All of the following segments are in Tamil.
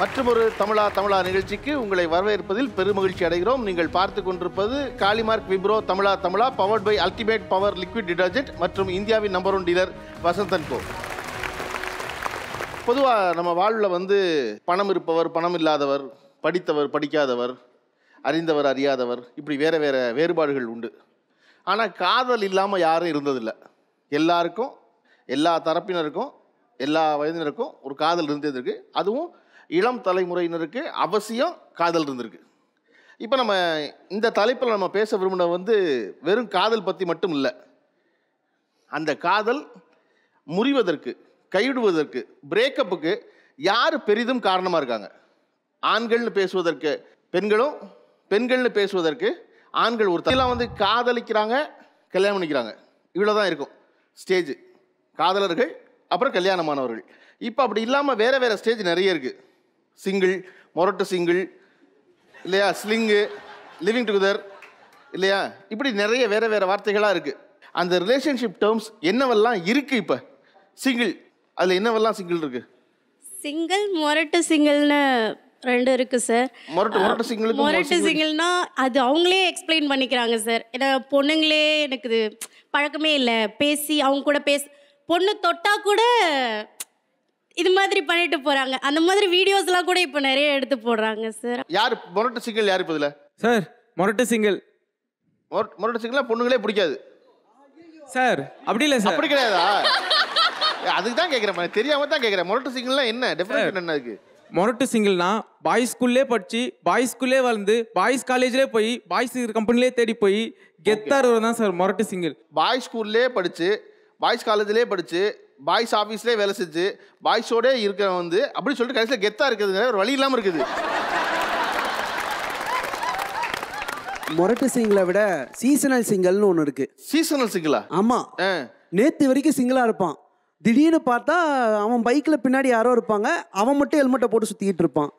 மற்றொரு தமிழா தமிழா நிகழ்ச்சிக்கு உங்களை வரவேற்பதில் பெருமகிழ்ச்சி அடைகிறோம். நீங்கள் பார்த்து கொண்டிருப்பது காலிமார்க் Wipro Tamizha Tamizha powered by ultimate power liquid detergent மற்றும் இந்தியாவின் number one dealer Vasanthan co. பொதுவாக நம்ம வாழ்வில் வந்து பணம் இருப்பவர் பணம் இல்லாதவர் படித்தவர் படிக்காதவர் அறிந்தவர் அறியாதவர் இப்படி வேறு வேறு வேறுபாடுகள் உண்டு. ஆனால் காதல் இல்லாமல் யாரும் இருந்ததில்லை. எல்லாருக்கும் எல்லா தரப்பினருக்கும் எல்லா வயதினருக்கும் ஒரு காதல் இருந்ததுக்கு அதுவும் இளம் தலைமுறையினருக்கு அவசியம் காதல் இருந்திருக்கு. இப்போ நம்ம இந்த தலைப்பில் நம்ம பேச விரும்பின வந்து வெறும் காதல் பற்றி மட்டும் இல்லை. அந்த காதல் முறிவதற்கு கைவிடுவதற்கு பிரேக்கப்புக்கு யார் பெரிதும் காரணமாக இருக்காங்க? ஆண்கள்னு பேசுவதற்கு பெண்களும் பெண்கள்னு பேசுவதற்கு ஆண்கள் ஒருத்தெல்லாம் வந்து காதலிக்கிறாங்க கல்யாணம் பண்ணிக்கிறாங்க. இவ்வளோ தான் இருக்கும். ஸ்டேஜ் காதலர்கள் அப்புறம் கல்யாணமானவர்கள். இப்போ அப்படி இல்லாமல் வேறு வேறு ஸ்டேஜ் நிறைய இருக்குது சிங்கிள் மொரட்டு சிங்கிள் இல்லையா? ஸ்லிங்கு லிவிங் டுகெதர் இல்லையா? இப்படி நிறைய வேறு வேறு வார்த்தைகளாக இருக்குது அந்த ரிலேஷன்ஷிப் டேர்ம்ஸ் என்னவெல்லாம் இருக்குது இப்போ? சிங்கிள் அதில் என்னவெல்லாம் சிங்கிள் இருக்குது சிங்கிள் மொரட்டு சிங்கிள்னு ரெண்டு இருக்கு சார் மொரட்டு மொரட்டு சிங்கிளுக்கு மொரட்டு சிங்கிள்னா அது அவங்களே எக்ஸ்பிளைன் பண்ணிக்கிறாங்க சார் ஏன்னா பொண்ணுங்களே எனக்கு இது பழக்கமே இல்லை. பேசி அவங்க கூட பேச பொண்ணு தொட்டா கூட இது மாதிரி பண்ணிட்டு போறாங்க. அந்த மாதிரி வீடியோஸ்லாம் கூட இப்போ நிறைய எடுத்து போடுறாங்க சார். யார் மொரட்டு சிங்கிள் யார் இப்போ இதில்? சார் மொரட்டு சிங்கிள். மொரட்டு சிங்கிளாக பொண்ணுங்களே பிடிக்காது. சார் அப்படி இல்லை சார். அப்படி கிடையாதா? அதுக்கு தான் கேட்குறேன் தெரியாம தான் கேட்குறேன் மொரட்டு சிங்கிள்லாம் என்ன? டெஃபினேஷன் என்ன அதுக்கு? மொரட்டு சிங்கிள்னா பாய்ஸ் ஸ்கூல்லே படிச்சு பாய்ஸ் ஸ்கூல்லே வளர்ந்து பாய்ஸ் காலேஜ்லேயே போய் பாய்ஸ் கம்பெனிலே தேடி போய் கெத்தார் தான் சார் மொரட்டு சிங்கிள். பாய்ஸ் ஸ்கூல்லே படித்து பாய்ஸ் காலேஜ்லேயே படித்து பாய்ஸ் ஆஃபீஸ்லேயே வேலை செஞ்சு பாய்ஸோடே இருக்கிறவன் வந்து அப்படி சொல்லிட்டு கடைசியில் கெத்தாக இருக்குதுங்க ஒரு வழி இல்லாமல் இருக்குது. மொரட்டு சிங்கிளை விட சீசனல் சிங்கல்னு ஒன்று இருக்கு. சீசனல் சிங்கிளா ஆமா. ஆ. நேத்து வரைக்கும் சிங்கிளா இருப்பான். திடீர்னு பார்த்தா அவன் பைக்ல பின்னாடி யாரோ இருப்பாங்க அவன் மட்டும் ஹெல்மெட்டை போட்டு சுத்திக்கிட்டு இருப்பான்.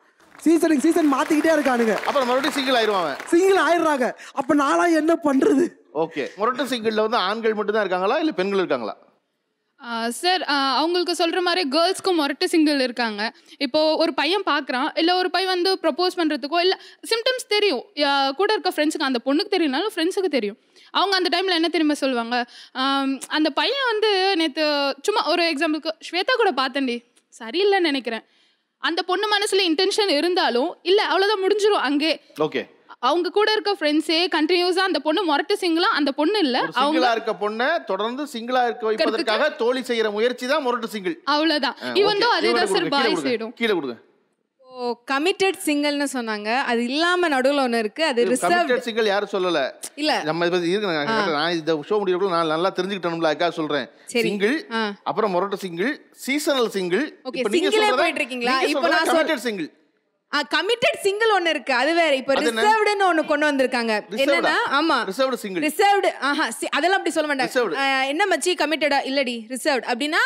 சீசனுக்கு சீசன் மாத்திக்கிட்டே இருக்கானுங்க. அப்புறம் மறுபடியும் சிங்கிள் ஆயிடுவான் அவன். சிங்கிள் ஆயிடுறாங்க. அப்ப நானா என்ன பண்றது? ஓகே மொரட்டு சிங்கிளில் வந்து ஆண்கள் மட்டும்தான் இருக்காங்களா இல்லை பெண்கள் இருக்காங்களா? சார் அவங்களுக்கு சொல்கிற மாதிரி கேர்ள்ஸ்க்கும் மொரட்டு சிங்கிள் இருக்காங்க. இப்போது ஒரு பையன் பார்க்குறான் இல்லை ஒரு பையன் வந்து ப்ரப்போஸ் பண்ணுறதுக்கோ இல்லை சிம்டம்ஸ் தெரியும். கூட இருக்க ஃப்ரெண்ட்ஸுக்கு அந்த பொண்ணுக்கு தெரியும்னாலும் ஃப்ரெண்ட்ஸுக்கு தெரியும். அவங்க அந்த டைமில் என்ன தெரியுமா சொல்லுவாங்க? அந்த பையன் வந்து நேற்று சும்மா ஒரு எக்ஸாம்பிளுக்கு ஸ்வேதா கூட பார்த்தேன்டி. சரியில்லைன்னு நினைக்கிறேன். அந்த பொண்ணு மனசில் இன்டென்ஷன் இருந்தாலும் இல்லை அவ்வளோதான் முடிஞ்சிடும் அங்கே. ஓகே அவங்க கூட இருக்க ஃப்ரெண்ட்ஸே கண்டினியூஸாக அந்த பொண்ணு மொரட்டு சிங்கிளா அந்த பொண்ணு இல்லை. அவங்க சிங்கிளா இருக்க பொண்ணை தொடர்ந்து சிங்கிளா இருக்க வைப்பதற்காக தோழி செய்யற முயற்சி தான் முரட்டு சிங்கிள் அவ்வளோதான் இவன் தான் அதே தான் சார் பாய் சைடும் கீழே கொடுங்க. ஓ கமிட்டட் சிங்கிள்னு சொன்னாங்க. அது இல்லாம நடுவுல ஒண்ணு இருக்கு. அது ரிசர்வ் சிங்கிள் யாரும் சொல்லல. இல்ல. நம்ம இதை பத்தி இருக்கு நான் இந்த ஷோ முடியறதுக்குள்ள நான் நல்லா தெரிஞ்சுக்கிட்டோம்ல அதுக்காக சொல்றேன். சிங்கிள். அப்புறம் மொரட்டு single seasonal single Okay, single ஏ போயிட்டு இருக்கீங்களா? இப்போ நான் கமிட்டட் சிங்கிள் கமிட்டட் சிங்கிள் ஒண்ணு இருக்கு. அது வேற. இப்போ? ரிசர்வ்டுன்னு ஒண்ணு கொண்டு வந்திருக்காங்க. என்னன்னா ஆமா. ரிசர்வ்டு சிங்கிள் ரிசர்வ்டு ஆஹா சி- அதெல்லாம் அப்படி சொல்ல. மாட்டாங்க. என்ன மச்சி கமிட்டடா இல்லடி ரிசர்வ்ட் அப்படின்னா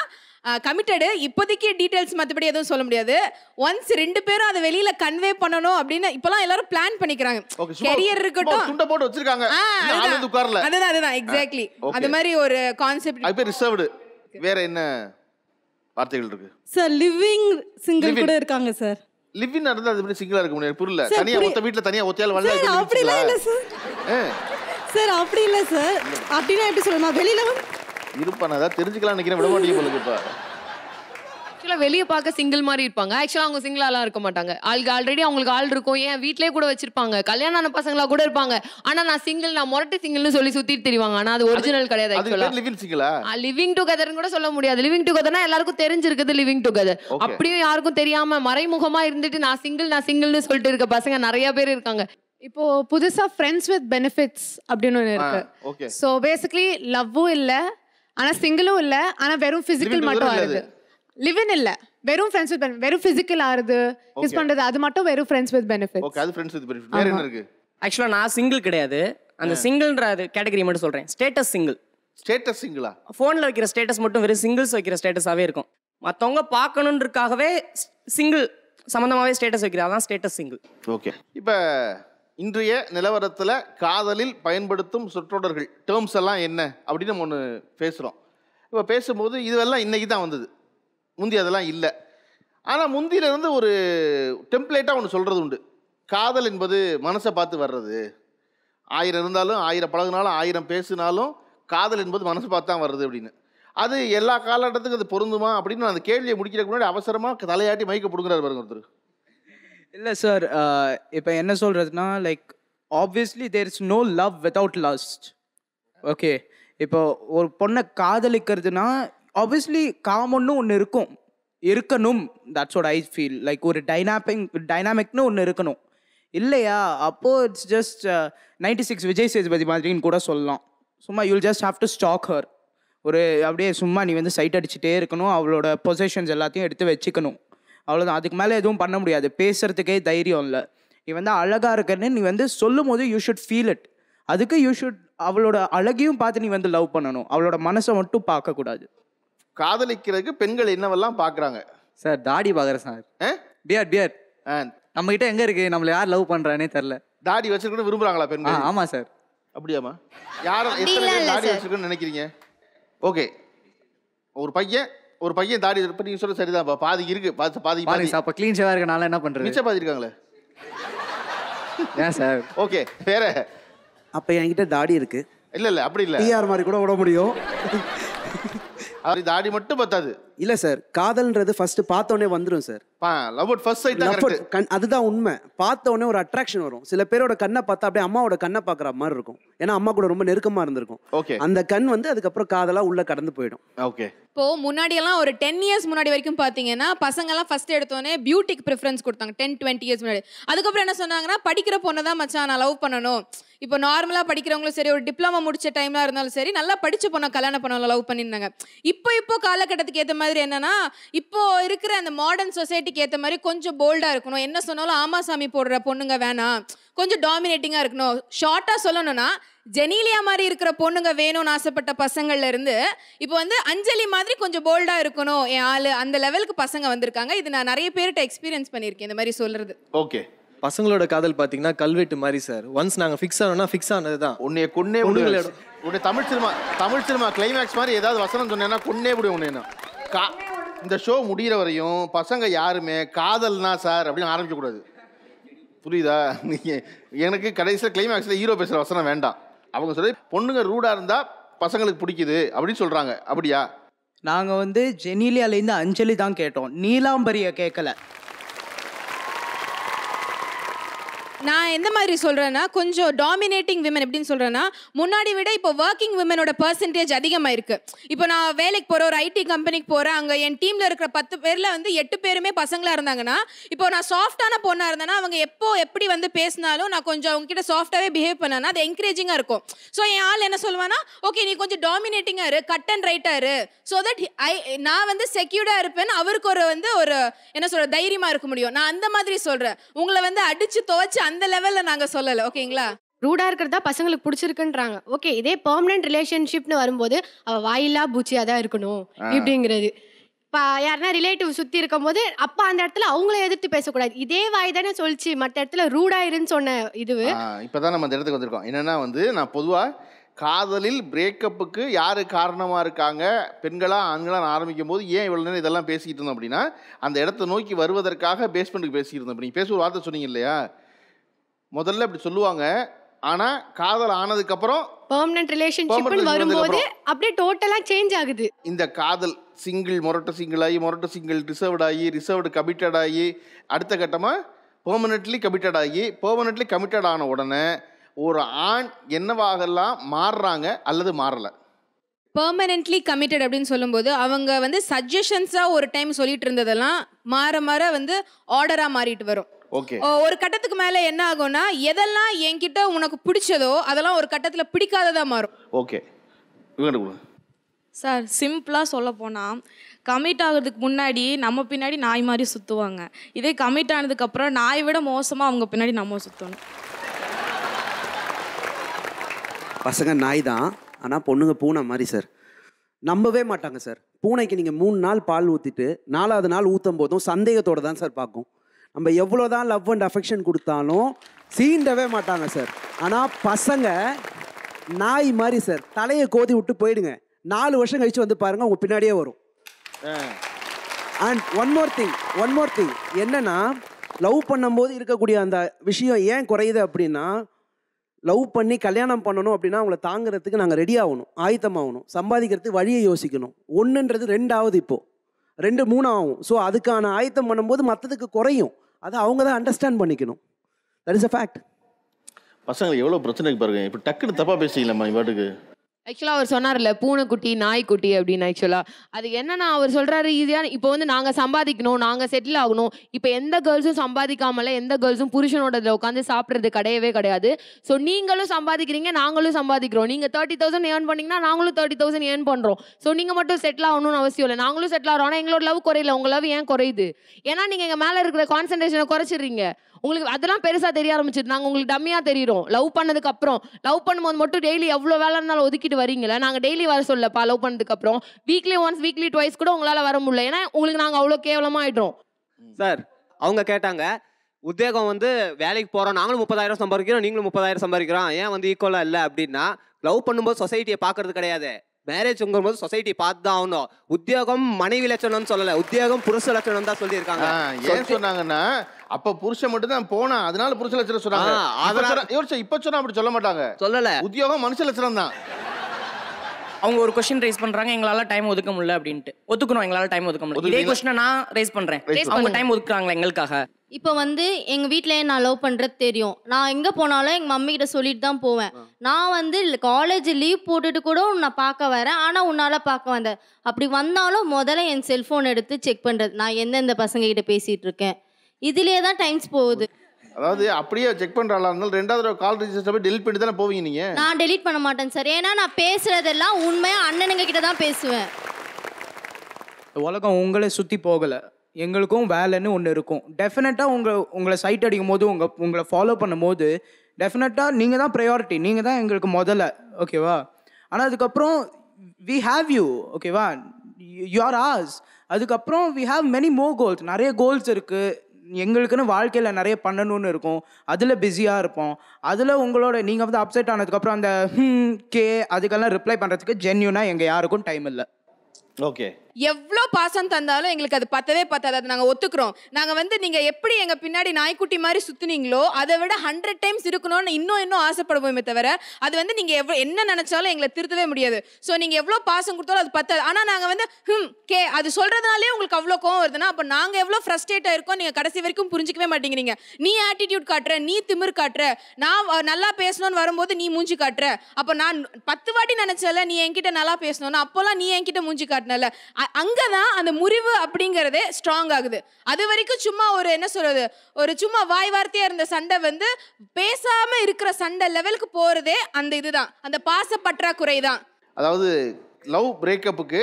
கமிட்டடு இப்போதைக்கு டீடைல்ஸ் மற்றபடி எதுவும் சொல்ல முடியாது. ஒன்ஸ் ரெண்டு பேரும் அதை வெளியில கன்வே பண்ணணும் அப்படின்னு இப்பெல்லாம் எல்லாரும் பிளான் பண்ணிக்கிறாங்க. கெரியர் இருக்கட்டும். துண்டை போட்டு வச்சிருக்காங்க. அதுதான். அதுதான் எக்ஸாக்ட்லி okay. அது மாதிரி ஒரு கான்செப்ட் அது ரிசர்வ்டு வேற என்ன வார்த்தைகள் இருக்கு? Sir living single Living. கூட இருக்காங்க சார் லிவின் நடந்தா அது எப்படி சிங்கிளா இருக்க முடியாது? புரியல. தனியா ஒத்த வீட்ல தனியா ஒத்தையால் வரல சார் அப்படிலாம் இல்லை சார் சார் அப்படி இல்லை சார் அப்படின்னா எப்படி சொல்லணும் வெளியில வந்து இருப்பா நான் ஏதாவது தெரிஞ்சுக்கலாம் நினைக்கிறேன் விட மாட்டேங்க போலுக்கு இப்ப. ஆக்சுவலாக வெளியே பார்க்க சிங்கிள் மாதிரி இருப்பாங்க. ஆக்சுவலாக அவங்க சிங்கிளாலாம் இருக்க மாட்டாங்க. ஆளுக்கு ஆல்ரெடி அவங்களுக்கு ஆள் இருக்கும். ஏன்? வீட்லயே கூட வச்சிருப்பாங்க. கல்யாணம் ஆன பசங்களா கூட இருப்பாங்க. ஆனா நான் சிங்கிள் நான் மொரட்டு சிங்கிள்னு சொல்லி சுத்திட்டு தெரிவாங்க. ஆனா அது ஒரிஜினல் கிடையாது அதுக்கு ஆக்சுவலா பேர் லிவின் சிங்கிளா லிவிங் டுகெதர்னு கூட சொல்ல முடியாது. லிவிங் டுகெதர்னா எல்லாருக்கும் தெரிஞ்சிருக்குது லிவிங் டுகெதர். அப்படியும் யாருக்கும் தெரியாம மறைமுகமா இருந்துட்டு நான் சிங்கிள் நான் சிங்கிள்னு சொல்லிட்டு இருக்க பசங்க நிறைய பேர் இருக்காங்க. இப்போ புதுசா ஃப்ரெண்ட்ஸ் வித் பெனிஃபிட்ஸ் அப்படின்னு ஒன்று இருக்கு. ஸோ பேசிக்கலி லவ்வும் இல்லை ஆனா சிங்கிளும் இல்லை ஆனா வெறும் ஃபிசிக்கல் Living மட்டும் ஆறுது லிவ் இன் இல்லை. வெறும் ஃப்ரெண்ட்ஸ் வித் வெறும் ஃபிசிக்கல் ஆறுது கிஸ். பண்றது அது மட்டும் வெறும் ஃப்ரெண்ட்ஸ் வித் பெனிஃபிட் ஓகே அது ஃப்ரெண்ட்ஸ் வித் பெனிஃபிட் வேற என்ன இருக்கு? ஆக்சுவலாக நான் சிங்கிள் கிடையாது. அந்த சிங்கிள்ன்ற அது கேட்டகரி மட்டும் சொல்கிறேன் ஸ்டேட்டஸ் சிங்கிள் ஸ்டேட்டஸ் சிங்கிளா ஃபோனில் வைக்கிற ஸ்டேட்டஸ் மட்டும் வெறும் சிங்கிள்ஸ் வைக்கிற ஸ்டேட்டஸாகவே இருக்கும். மற்றவங்க பார்க்கணுன்றதுக்காகவே சிங்கிள் சம்மந்தமாகவே ஸ்டேட்டஸ் வைக்கிற அதான் ஸ்டேட்டஸ் சிங்கிள் ஓகே இப்போ இன்றைய நிலவரத்தில் காதலில் பயன்படுத்தும் சொற்றொடர்கள் டேர்ம்ஸ் எல்லாம் என்ன? அப்படின்னு நம்ம ஒன்று பேசுகிறோம் இப்போ பேசும்போது இதுவெல்லாம் இன்னைக்கு தான் வந்தது. முந்தி அதெல்லாம் இல்லை. ஆனால் முந்தியிலேருந்து ஒரு டெம்ப்ளேட்டாக ஒன்று சொல்கிறது உண்டு. காதல் என்பது மனசை பார்த்து வர்றது. ஆயிரம் இருந்தாலும் ஆயிரம் பழகுனாலும் ஆயிரம் பேசினாலும் காதல் என்பது மனசை பார்த்து தான் வர்றது அப்படின்னு. அது எல்லா காலகட்டத்துக்கும் அது பொருந்துமா அப்படின்னு அந்த கேள்வியை முடிக்கிறதுக்கு முன்னாடி அவசரமாக தலையாட்டி மைக்க பிடுங்குறாரு பாருங்க ஒருத்தர். இல்லை சார் இப்போ என்ன சொல்கிறதுனா like obviously there is no love without lust okay இப்போ ஒரு பொண்ணை காதலிக்கிறதுனா ஆப்வியஸ்லி காமன்னு ஒன்று இருக்கும். இருக்கணும். That's what I feel like ஒரு டைனாமிக் டைனாமிக்னு ஒன்று இருக்கணும். இல்லையா? அப்போது it's just ninety six Vijay Sethupathi மாதிரின்னு கூட சொல்லலாம். சும்மா you'll just have to stalk her ஒரு அப்படியே சும்மா நீ வந்து சைட் அடிச்சுட்டே இருக்கணும். அவளோட பொசிஷன்ஸ் எல்லாத்தையும் எடுத்து வச்சுக்கணும். அவ்வளோதான் அதுக்கு மேலே எதுவும் பண்ண முடியாது. பேசுகிறதுக்கே தைரியம் இல்லை. நீ வந்து அழகாக இருக்கன்னு நீ வந்து சொல்லும் போது யூ ஷுட் ஃபீல் இட் அதுக்கு யூ ஷுட் அவளோட அழகையும் பார்த்து நீ வந்து லவ் பண்ணணும். அவளோட மனசை மட்டும் பார்க்கக்கூடாது. காதலிக்கிறதுக்கு பெண்கள் என்னவெல்லாம் பார்க்குறாங்க? சார் தாடி பார்க்குறேன் சார். ஆ? பியர்ட் பியர்ட் நம்ம கிட்ட எங்க இருக்கு? நம்மள யார் லவ் பண்றானே தெரியல. தாடி வச்சிருக்கணும் விரும்புகிறாங்களா ஆ பெண்கள் ஆமா சார். அப்படியாம்மா. யாரும் எத்தனை பேர் தாடி வச்சிருக்கணும்னு நினைக்கிறீங்க? ஓகே. ஒரு பையன் ஒரு பையன் தாடி இப்போ நீங்கள் சொல்ல சரிதான். பாதி இருக்கு. பாதி பாதி. பாதி அப்ப க்ளீன் ஷேவா இருக்கனால என்ன பண்றது? மிச்ச பாதி இருக்காங்களே? ஏன் சார்? ஓகே வேற. அப்போ என்கிட்ட தாடி இருக்கு. இல்ல இல்ல அப்படி இல்ல. டிஆர் மாதிரி கூட விட முடியும். அவர் தாடி மட்டும் பத்தாது. இல்லை சார் காதல்ன்றது ஃபர்ஸ்ட் பார்த்தோன்னே வந்துடும் sir. Love at first sight தான் அதுதான் உண்மை. பார்த்த உடனே ஒரு அட்ராக்ஷன் வரும். சில பேரோட கண்ணை பார்த்தா அப்படியே அம்மாவோட கண்ணை பார்க்குற மாதிரி இருக்கும். ஏன்னா அம்மா கூட ரொம்ப நெருக்கமா இருந்திருக்கும். ஓகே அந்த கண் வந்து அதுக்கப்புறம் காதலா உள்ள கடந்து போயிடும். ஓகே இப்போ முன்னாடியெல்லாம் ஒரு டென் இயர்ஸ் முன்னாடி வரைக்கும் பார்த்தீங்கன்னா பசங்கெல்லாம் ஃபர்ஸ்ட் எடுத்தோடனே பியூட்டிக்கு ப்ரிஃபரன்ஸ் கொடுத்தாங்க. டென் டுவெண்ட்டி இயர்ஸ் முன்னாடி. அதுக்கப்புறம் என்ன சொன்னாங்கன்னா படிக்கிற பொண்ணை தான் மச்சான் நான் லவ் பண்ணணும். இப்போ நார்மலாக படிக்கிறவங்களும் சரி ஒரு டிப்ளமா முடிச்ச டைம்லாம் இருந்தாலும் சரி நல்லா படிச்ச பொண்ணை கல்யாணம் பண்ணவங்கள லவ் பண்ணியிருந்தாங்க. இப்போ இப்போ காலகட்டத்துக்கு ஏற்ற மாதிரி என்னன்னா இப்போ இருக்கிற அந்த மாடர்ன் சொசைட்டிக்கு ஏற்ற மாதிரி கொஞ்சம் போல்டாக இருக்கணும். என்ன சொன்னாலும் ஆமா சாமி போடுற பொண்ணுங்க வேணாம். கொஞ்சம் டாமினேட்டிங்காக இருக்கணும். ஷார்ட்டாக சொல்லணும்னா ஜெனீலியா மாதிரி இருக்கிற பொண்ணுங்க வேணும்னு ஆசைப்பட்ட பசங்கள்ல இருந்து இப்போ வந்து அஞ்சலி மாதிரி கொஞ்சம் போல்டா இருக்கணும். என் ஆளு அந்த லெவலுக்கு பசங்க வந்திருக்காங்க. இது நான் நிறைய பேர்கிட்ட எக்ஸ்பீரியன்ஸ் பண்ணியிருக்கேன் இந்த மாதிரி சொல்றது. ஓகே பசங்களோட காதல் பார்த்தீங்கன்னா கல்வெட்டு மாதிரி சார் ஒன்ஸ் நாங்கள் ஃபிக்ஸ் ஆனோம்னா ஃபிக்ஸ் ஆனது தான். உன்னைய கொன்னே உன்னை Tamil cinema Tamil cinema climax மாதிரி ஏதாவது வசனம் சொன்னேன்னா கொன்னே விடுவேன் உன்னை. கா இந்த ஷோ முடியிற வரையும் பசங்க யாருமே காதல்னா சார் அப்படின்னு ஆரம்பிக்கக்கூடாது. புரியுதா? நீங்கள் எனக்கு கடைசியில் கிளைமேக்ஸில் ஹீரோ பேசுகிற வசனம் வேண்டாம். அவங்க சொல்லி பொண்ணுங்க ரூடாக இருந்தால் பசங்களுக்கு பிடிக்குது அப்படின்னு சொல்கிறாங்க அப்படியா? நாங்கள் வந்து ஜெனிலியாலேருந்து அஞ்சலி தான் கேட்டோம். நீலாம்பரியை கேட்கல நான் எந்த மாதிரி சொல்கிறேன்னா கொஞ்சம் டாமினேட்டிங் விமன் எப்படின்னு சொல்கிறேன்னா முன்னாடி விட இப்போ ஒர்க்கிங் விமனோட பர்சன்டேஜ் அதிகமாக இருக்குது இப்போ நான் வேலைக்கு போகிற ஒரு ஐடி கம்பெனிக்கு போகிறேன் அங்கே என் டீமில் இருக்கிற பத்து பேரில் வந்து எட்டு பேருமே பசங்களாக இருந்தாங்கன்னா இப்போ நான் சாஃப்டான பொண்ணாக இருந்தேன்னா அவங்க எப்போ எப்படி வந்து பேசினாலும் நான் கொஞ்சம் அவங்ககிட்ட சாஃப்டாகவே பிஹேவ் பண்ணேன்னா அது என்கரேஜிங்காக இருக்கும். ஸோ என் ஆள் என்ன சொல்லுவான்னா ஓகே நீ கொஞ்சம் டாமினேட்டிங்கா இரு கட் அண்ட் ரைட்டாக இரு. ஸோ தட் ஐ நான் வந்து செக்யூர்டாக இருப்பேன்னு அவருக்கு ஒரு வந்து ஒரு என்ன சொல்கிற தைரியமாக இருக்க முடியும். நான் அந்த மாதிரி சொல்கிறேன் உங்களை வந்து அடித்து துவைச்சு அந்த லெவல்ல நாங்க சொல்லல ஓகேங்களா ரூடா இருக்கிறதா பசங்களுக்கு பிடிச்சிருக்குன்றாங்க. ஓகே இதே பெர்மனன்ட் ரிலேஷன்ஷிப்னு வரும்போது அவ வாயில்லா பூச்சியா தான் இருக்கணும். இப்படிங்கிறது. இப்போ யாருன்னா ரிலேட்டிவ் சுத்தி இருக்கும்போது அப்ப அந்த இடத்துல அவங்கள எதிர்த்து பேசக்கூடாது. இதே வாய் தானே சொல்லிச்சு மற்ற இடத்துல ரூடா இருன்னு சொன்ன இதுவு இப்போ தான் நம்ம அந்த இடத்துக்கு வந்திருக்கோம். என்னென்னா வந்து நான் பொதுவாக காதலில் பிரேக்கப்புக்கு யார் காரணமாக இருக்காங்க பெண்களா ஆண்களாக ஆரம்பிக்கும் போது ஏன் இவ்வளோ நேரம் இதெல்லாம் பேசிக்கிட்டு இருந்தோம் அப்படின்னா அந்த இடத்த நோக்கி வருவதற்காக பேஸ்மெண்ட்டுக்கு பேசிக்கிட்டு இருந்தோம். இப்போ நீங்கள் பேச ஒரு வார்த்தை சொன்னீங்க இல்லையா? முதல்ல இப்படி சொல்லுவாங்க. ஆனால் காதல் ஆனதுக்கப்புறம் பெர்மனன்ட் ரிலேஷன்ஷிப்னு Permanent வரும்போது அப்படியே டோட்டலா சேஞ்ச் ஆகுது. இந்த காதல் சிங்கிள் மொரட்டு சிங்கிள் ஆகி மொரட்டு சிங்கிள் ரிசர்வ்ட் ஆகி ரிசர்வ்டு கமிட்டட் ஆகி அடுத்த கட்டமாக பெர்மனெண்ட்லி கமிட்டட் ஆகி பெர்மனெண்ட்லி கமிட்டட் ஆன உடனே ஒரு ஆண் என்னவாகலாம் மாறுறாங்க அல்லது மாறலை? பெர்மனென்ட்லி கமிட்டட் அப்படின்னு சொல்லும்போது அவங்க வந்து சஜஷன்ஸாக ஒரு டைம் சொல்லிட்டு இருந்ததெல்லாம் மாற மாற வந்து ஆர்டராக மாறிட்டு வரும். ஒரு கட்டத்துக்கு மேலே என்ன ஆகும்னா எதெல்லாம் என்கிட்ட உனக்கு பிடிச்சதோ அதெல்லாம் ஒரு கட்டத்தில் பிடிக்காததா மாறும். ஓகே சார் சிம்பிளாக சொல்ல போனால் கமிட் ஆகிறதுக்கு முன்னாடி நம்ம பின்னாடி நாய் மாதிரி சுற்றுவாங்க இதே கமிட் ஆனதுக்கப்புறம் நாயை விட மோசமாக அவங்க பின்னாடி நம்ம சுற்றணும் பசங்க நாய் தான் ஆனால் பொண்ணுங்க பூனை மாதிரி சார் நம்பவே மாட்டாங்க சார் பூனைக்கு நீங்கள் மூணு நாள் பால் ஊற்றிட்டு நாலாவது நாள் ஊற்றும் போதும் சந்தேகத்தோட தான் சார் பார்க்கும். நம்ம எவ்வளோ தான் லவ் அண்ட் அஃபெக்ஷன் கொடுத்தாலும் சீண்டவே மாட்டாங்க சார் ஆனால் பசங்க நாய் மாதிரி சார் தலையை கோதி விட்டு போயிடுங்க. நாலு வருஷம் கழிச்சு வந்து பாருங்க உங்க பின்னாடியே வரும். And one more thing one more thing என்னன்னா லவ் பண்ணும்போது இருக்கக்கூடிய அந்த விஷயம் ஏன் குறையுது அப்படின்னா லவ் பண்ணி கல்யாணம் பண்ணணும் அப்படின்னா அவங்கள தாங்குறதுக்கு நாங்கள் ரெடி ஆகணும் ஆயத்தமாகணும் சம்பாதிக்கிறதுக்கு வழியை யோசிக்கணும். ஒன்றுன்றது ரெண்டாவது இப்போ. ரெண்டு மூணு ஆகும் ஸோ அதுக்கான ஆயத்தம் பண்ணும்போது மற்றதுக்கு குறையும். அதை அவங்க தான் அண்டர்ஸ்டாண்ட் பண்ணிக்கணும். தட் இஸ் அ ஃபேக்ட் பசங்க எவ்வளோ பிரச்சனைக்கு பாருங்க. இப்போ டக்குன்னு தப்பாக பேசிக்கலாமா இவாட்டுக்கு ஆக்சுவலாக அவர் சொன்னார்ல பூனைக்குட்டி நாய்க்குட்டி அப்படின்னு ஆக்சுவலாக அது என்னன்னா அவர் சொல்கிறாரு ஈஸியாக இப்போ வந்து நாங்கள் சம்பாதிக்கணும் நாங்கள் செட்டில் ஆகணும். இப்போ எந்த கேர்ள்ஸும் சம்பாதிக்காமல எந்த கேர்ள்ஸும் புருஷனோட இதில் உட்காந்து சாப்பிட்றது கிடையவே கிடையாது. ஸோ நீங்களும் சம்பாதிக்கிறீங்க நாங்களும் சம்பாதிக்கிறோம். நீங்கள் தேர்ட்டி தௌசண்ட் ஏர்ன் பண்ணிங்கன்னா நாங்களும் தேர்ட்டி தௌசண்ட் ஏர்ன் பண்ணுறோம் ஸோ நீங்கள் மட்டும் செட்டில் ஆகணும்னு அவசியம் இல்லை. நாங்களும் செட்டில் ஆகிறோம். ஆனால் எங்களோட லவ் குறையில. உங்கள் லவ் ஏன் குறையுது? ஏன்னா நீங்கள் எங்கள் மேலே இருக்கிற கான்சன்ட்ரேஷனை குறைச்சிடுறீங்க. உங்களுக்கு அதெல்லாம் பெருசாக தெரிய ஆரம்பிச்சிது. நாங்கள் உங்களுக்கு டம்மியாக தெரியிறோம். லவ் பண்ணதுக்கு அப்புறம் லவ் பண்ணும்போது மட்டும் டெய்லி எவ்வளோ வேலை இருந்தாலும் ஒதுக்கிட்டு வரீங்களா நாங்கள் டெய்லி வர சொல்லப்பா லவ் பண்ணதுக்கு அப்புறம். வீக்லி ஒன்ஸ் வீக்லி ட்வைஸ் கூட உங்களால் வர முடியல. ஏன்னா உங்களுக்கு நாங்கள் அவ்வளோ கேவலமாக ஆயிடுறோம். சார் அவங்க கேட்டாங்க உத்தியோகம் வந்து வேலைக்கு போகிறோம் நாங்களும் முப்பதாயிரம் சம்பாதிக்கிறோம் நீங்களும் முப்பதாயிரம் சம்பாதிக்கிறோம். ஏன் வந்து ஈக்குவலாக இல்லை? அப்படின்னா லவ் பண்ணும்போது சொசைட்டியை பார்க்கறது கிடையாது. மேரேஜ்ங்கும்போது சொசைட்டியை பார்த்து தான் ஆகணும். உத்தியோகம் மனைவி லட்சணம்னு சொல்லலை. உத்தியோகம் புருஷ லட்சணம் தான் சொல்லியிருக்காங்க. ஏன் சொன்னாங்கன்னா அப்ப புருஷன் மட்டும் தான் போனா அதனால புருஷ லட்சணம் சொன்னாங்க அதனால- சொன்னா- யோசிச்சு, இப்ப சொன்னா அப்படி சொல்ல மாட்டாங்க. சொல்லல. உத்தியோகம் மனுஷ லட்சணம் தான். அவங்க ஒரு கொஸ்டின் ரைஸ் பண்றாங்க எங்களால டைம் ஒதுக்க முடியல அப்படின்ட்டு. ஒத்துக்கணும் எங்களால டைம் ஒதுக்க முடியல. இதே? கொஸ்டினை நான் ரைஸ் பண்றேன். அவங்க. டைம் ஒதுக்குறாங்களா எங்களுக்காக? இப்போ வந்து எங்கள் வீட்டில் நான் லவ் பண்ணுறது தெரியும். நான் எங்கே போனாலும் எங்கள் மம்மி கிட்ட சொல்லிட்டு தான் போவேன். நான் வந்து காலேஜ் லீவ் போட்டுட்டு கூட உன்னை பார்க்க வரேன். ஆனால் உன்னால் பார்க்க வந்தேன். அப்படி வந்தாலும் முதல்ல என் செல்ஃபோன் எடுத்து செக் பண்ணுறது நான் எந்தெந்த பசங்க கிட்ட பேசிகிட்டு இருக்கேன். இதுலேயே தான் டைம்ஸ் போகுது. அதாவது அப்படியே செக் பண்றாளா இருந்தாலும் ரெண்டாவது தடவை கால் ரிஜிஸ்டர் போய் டெலிட் பண்ணி தானே போவீங்க நீங்க? நான் டெலீட் பண்ண மாட்டேன் சார் ஏன்னா நான் பேசுறதெல்லாம் உண்மையாக அண்ணனுங்க கிட்ட தான் பேசுவேன். உலகம் உங்களை சுற்றி போகலை. எங்களுக்கும் வேலைன்னு ஒன்று இருக்கும். டெஃபினட்டாக உங்கள் உங்களை சைட் அடிக்கும் போது உங்கள் உங்களை ஃபாலோ பண்ணும்போது டெஃபினட்டாக நீங்கள் தான் ப்ரையாரிட்டி நீங்கள் தான் எங்களுக்கு முதல்ல. ஓகேவா ஆனால் அதுக்கப்புறம் வி ஹாவ் யூ ஓகேவா யூ ஆர் ஆஸ் அதுக்கப்புறம் we have many more goals நிறைய கோல்ஸ் இருக்குது எங்களுக்குன்னு வாழ்க்கையில் நிறைய பண்ணணும்னு இருக்கும். அதில் பிஸியாக இருப்போம். அதில் உங்களோட நீங்கள் வந்து அப்செட் ஆனதுக்கப்புறம் அந்த ஹம் கே அதுக்கெல்லாம் ரிப்ளை பண்ணுறதுக்கு ஜென்யூனாக எங்கள் யாருக்கும் டைம் இல்லை. ஓகே எவ்வளோ பாசம் தந்தாலும் எங்களுக்கு அது பத்தவே பத்தாது. அது நாங்கள் ஒத்துக்கிறோம். நாங்கள் வந்து நீங்கள் எப்படி எங்கள் பின்னாடி நாய்க்குட்டி மாதிரி சுற்றுனீங்களோ அதை விட ஹண்ட்ரட் டைம்ஸ் இருக்கணும்னு இன்னும் இன்னும் ஆசைப்படுவோமே தவிர அது வந்து நீங்கள் எவ்வளோ என்ன நினச்சாலும் எங்களை திருத்தவே முடியாது. ஸோ நீங்கள் எவ்வளோ பாசம் கொடுத்தாலும் அது பத்தாது. ஆனால் நாங்கள் வந்து ஹம் கே அது சொல்கிறதுனாலே உங்களுக்கு அவ்வளோ கோவம் வருதுன்னா அப்போ நாங்கள் எவ்வளோ ஃப்ரஸ்ட்ரேட்டாக இருக்கோம் நீங்கள் கடைசி வரைக்கும் புரிஞ்சிக்கவே மாட்டேங்கிறீங்க. நீ ஆட்டிடியூட் காட்டுற நீ திமிர் காட்டுற நான் நல்லா பேசணும்னு வரும்போது நீ மூஞ்சி காட்டுற. அப்போ நான் பத்து வாட்டி நினச்சல நீ என்கிட்ட நல்லா பேசணும்னு அப்போல்லாம் நீ என்கிட்ட மூஞ்சி காட்டினல அங்கே தான் அந்த முறிவு அப்படிங்கிறதே ஸ்ட்ராங் ஆகுது. அது வரைக்கும் சும்மா ஒரு என்ன சொல்கிறது ஒரு சும்மா வாய் வார்த்தையாக இருந்த சண்டை வந்து பேசாமல் இருக்கிற சண்டை லெவலுக்கு போகிறதே அந்த இதுதான். அந்த பாச பற்றாக்குறை தான். அதாவது லவ் பிரேக்கப்புக்கு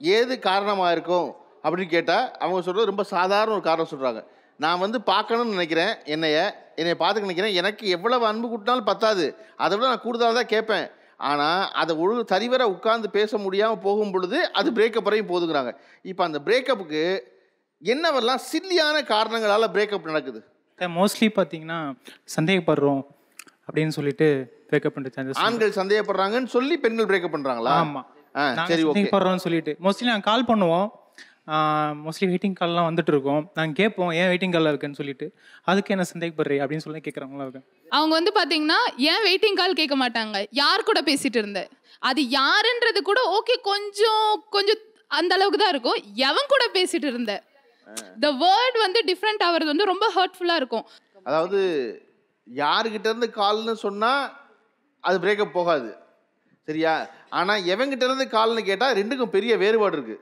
ஏது காரணமாக இருக்கும் அப்படின்னு கேட்டால் அவங்க சொல்கிறது ரொம்ப சாதாரண ஒரு காரணம் சொல்கிறாங்க நான் வந்து பார்க்கணும்னு நினைக்கிறேன் என்னைய என்னை பார்த்துக்க நினைக்கிறேன். எனக்கு எவ்வளவு அன்பு கூட்டினாலும் பத்தாது. அதை விட நான் கூடுதலாக தான் கேட்பேன். ஆனால் அதை ஒழு சரிவர உட்கார்ந்து பேச முடியாமல் போகும் பொழுது அது பிரேக்கப் வரையும் போதுங்கிறாங்க. இப்போ அந்த பிரேக்கப்புக்கு என்னவெல்லாம் சில்லியான காரணங்களால் பிரேக்கப் நடக்குது? மோஸ்ட்லி பார்த்தீங்கன்னா சந்தேகப்படுறோம் அப்படின்னு சொல்லிட்டு பிரேக்கப் பண்ணுற ஆண்கள் சந்தேகப்படுறாங்கன்னு சொல்லி பெண்கள் பிரேக்கப் பண்ணுறாங்களா ஆமா. ஆ நாங்க சரி ஓகே. சொல்லிட்டு. மோஸ்ட்லி நாங்கள் கால் பண்ணுவோம். மோஸ்ட்லி வெயிட்டிங் கால்லாம் வந்துட்டு இருக்கோம் நாங்கள் கேட்போம் ஏன் வெயிட்டிங் காலில் இருக்குன்னு சொல்லிட்டு. அதுக்கு என்ன சந்தேகப்படுறீ? அப்படின்னு சொல்லி கேட்குறவங்களா இருக்கு அவங்க வந்து பாத்தீங்கன்னா ஏன் வெயிட்டிங் கால் கேட்க மாட்டாங்க? யார் கூட பேசிட்டு இருந்த? அது யாருன்றது கூட ஓகே கொஞ்சம் கொஞ்சம் அந்த அளவுக்கு தான் இருக்கும். எவன் கூட பேசிட்டு இருந்த? த வேர்ட் வந்து டிஃப்ரெண்ட் ஆகிறது வந்து ரொம்ப ஹர்ட்ஃபுல்லா இருக்கும். அதாவது யாருக்கிட்ட இருந்து கால்னு சொன்னா அது பிரேக்கப் போகாது. சரியா? ஆனா எவங்கிட்ட இருந்து கால்னு கேட்டா ரெண்டுக்கும் பெரிய வேறுபாடு இருக்கு.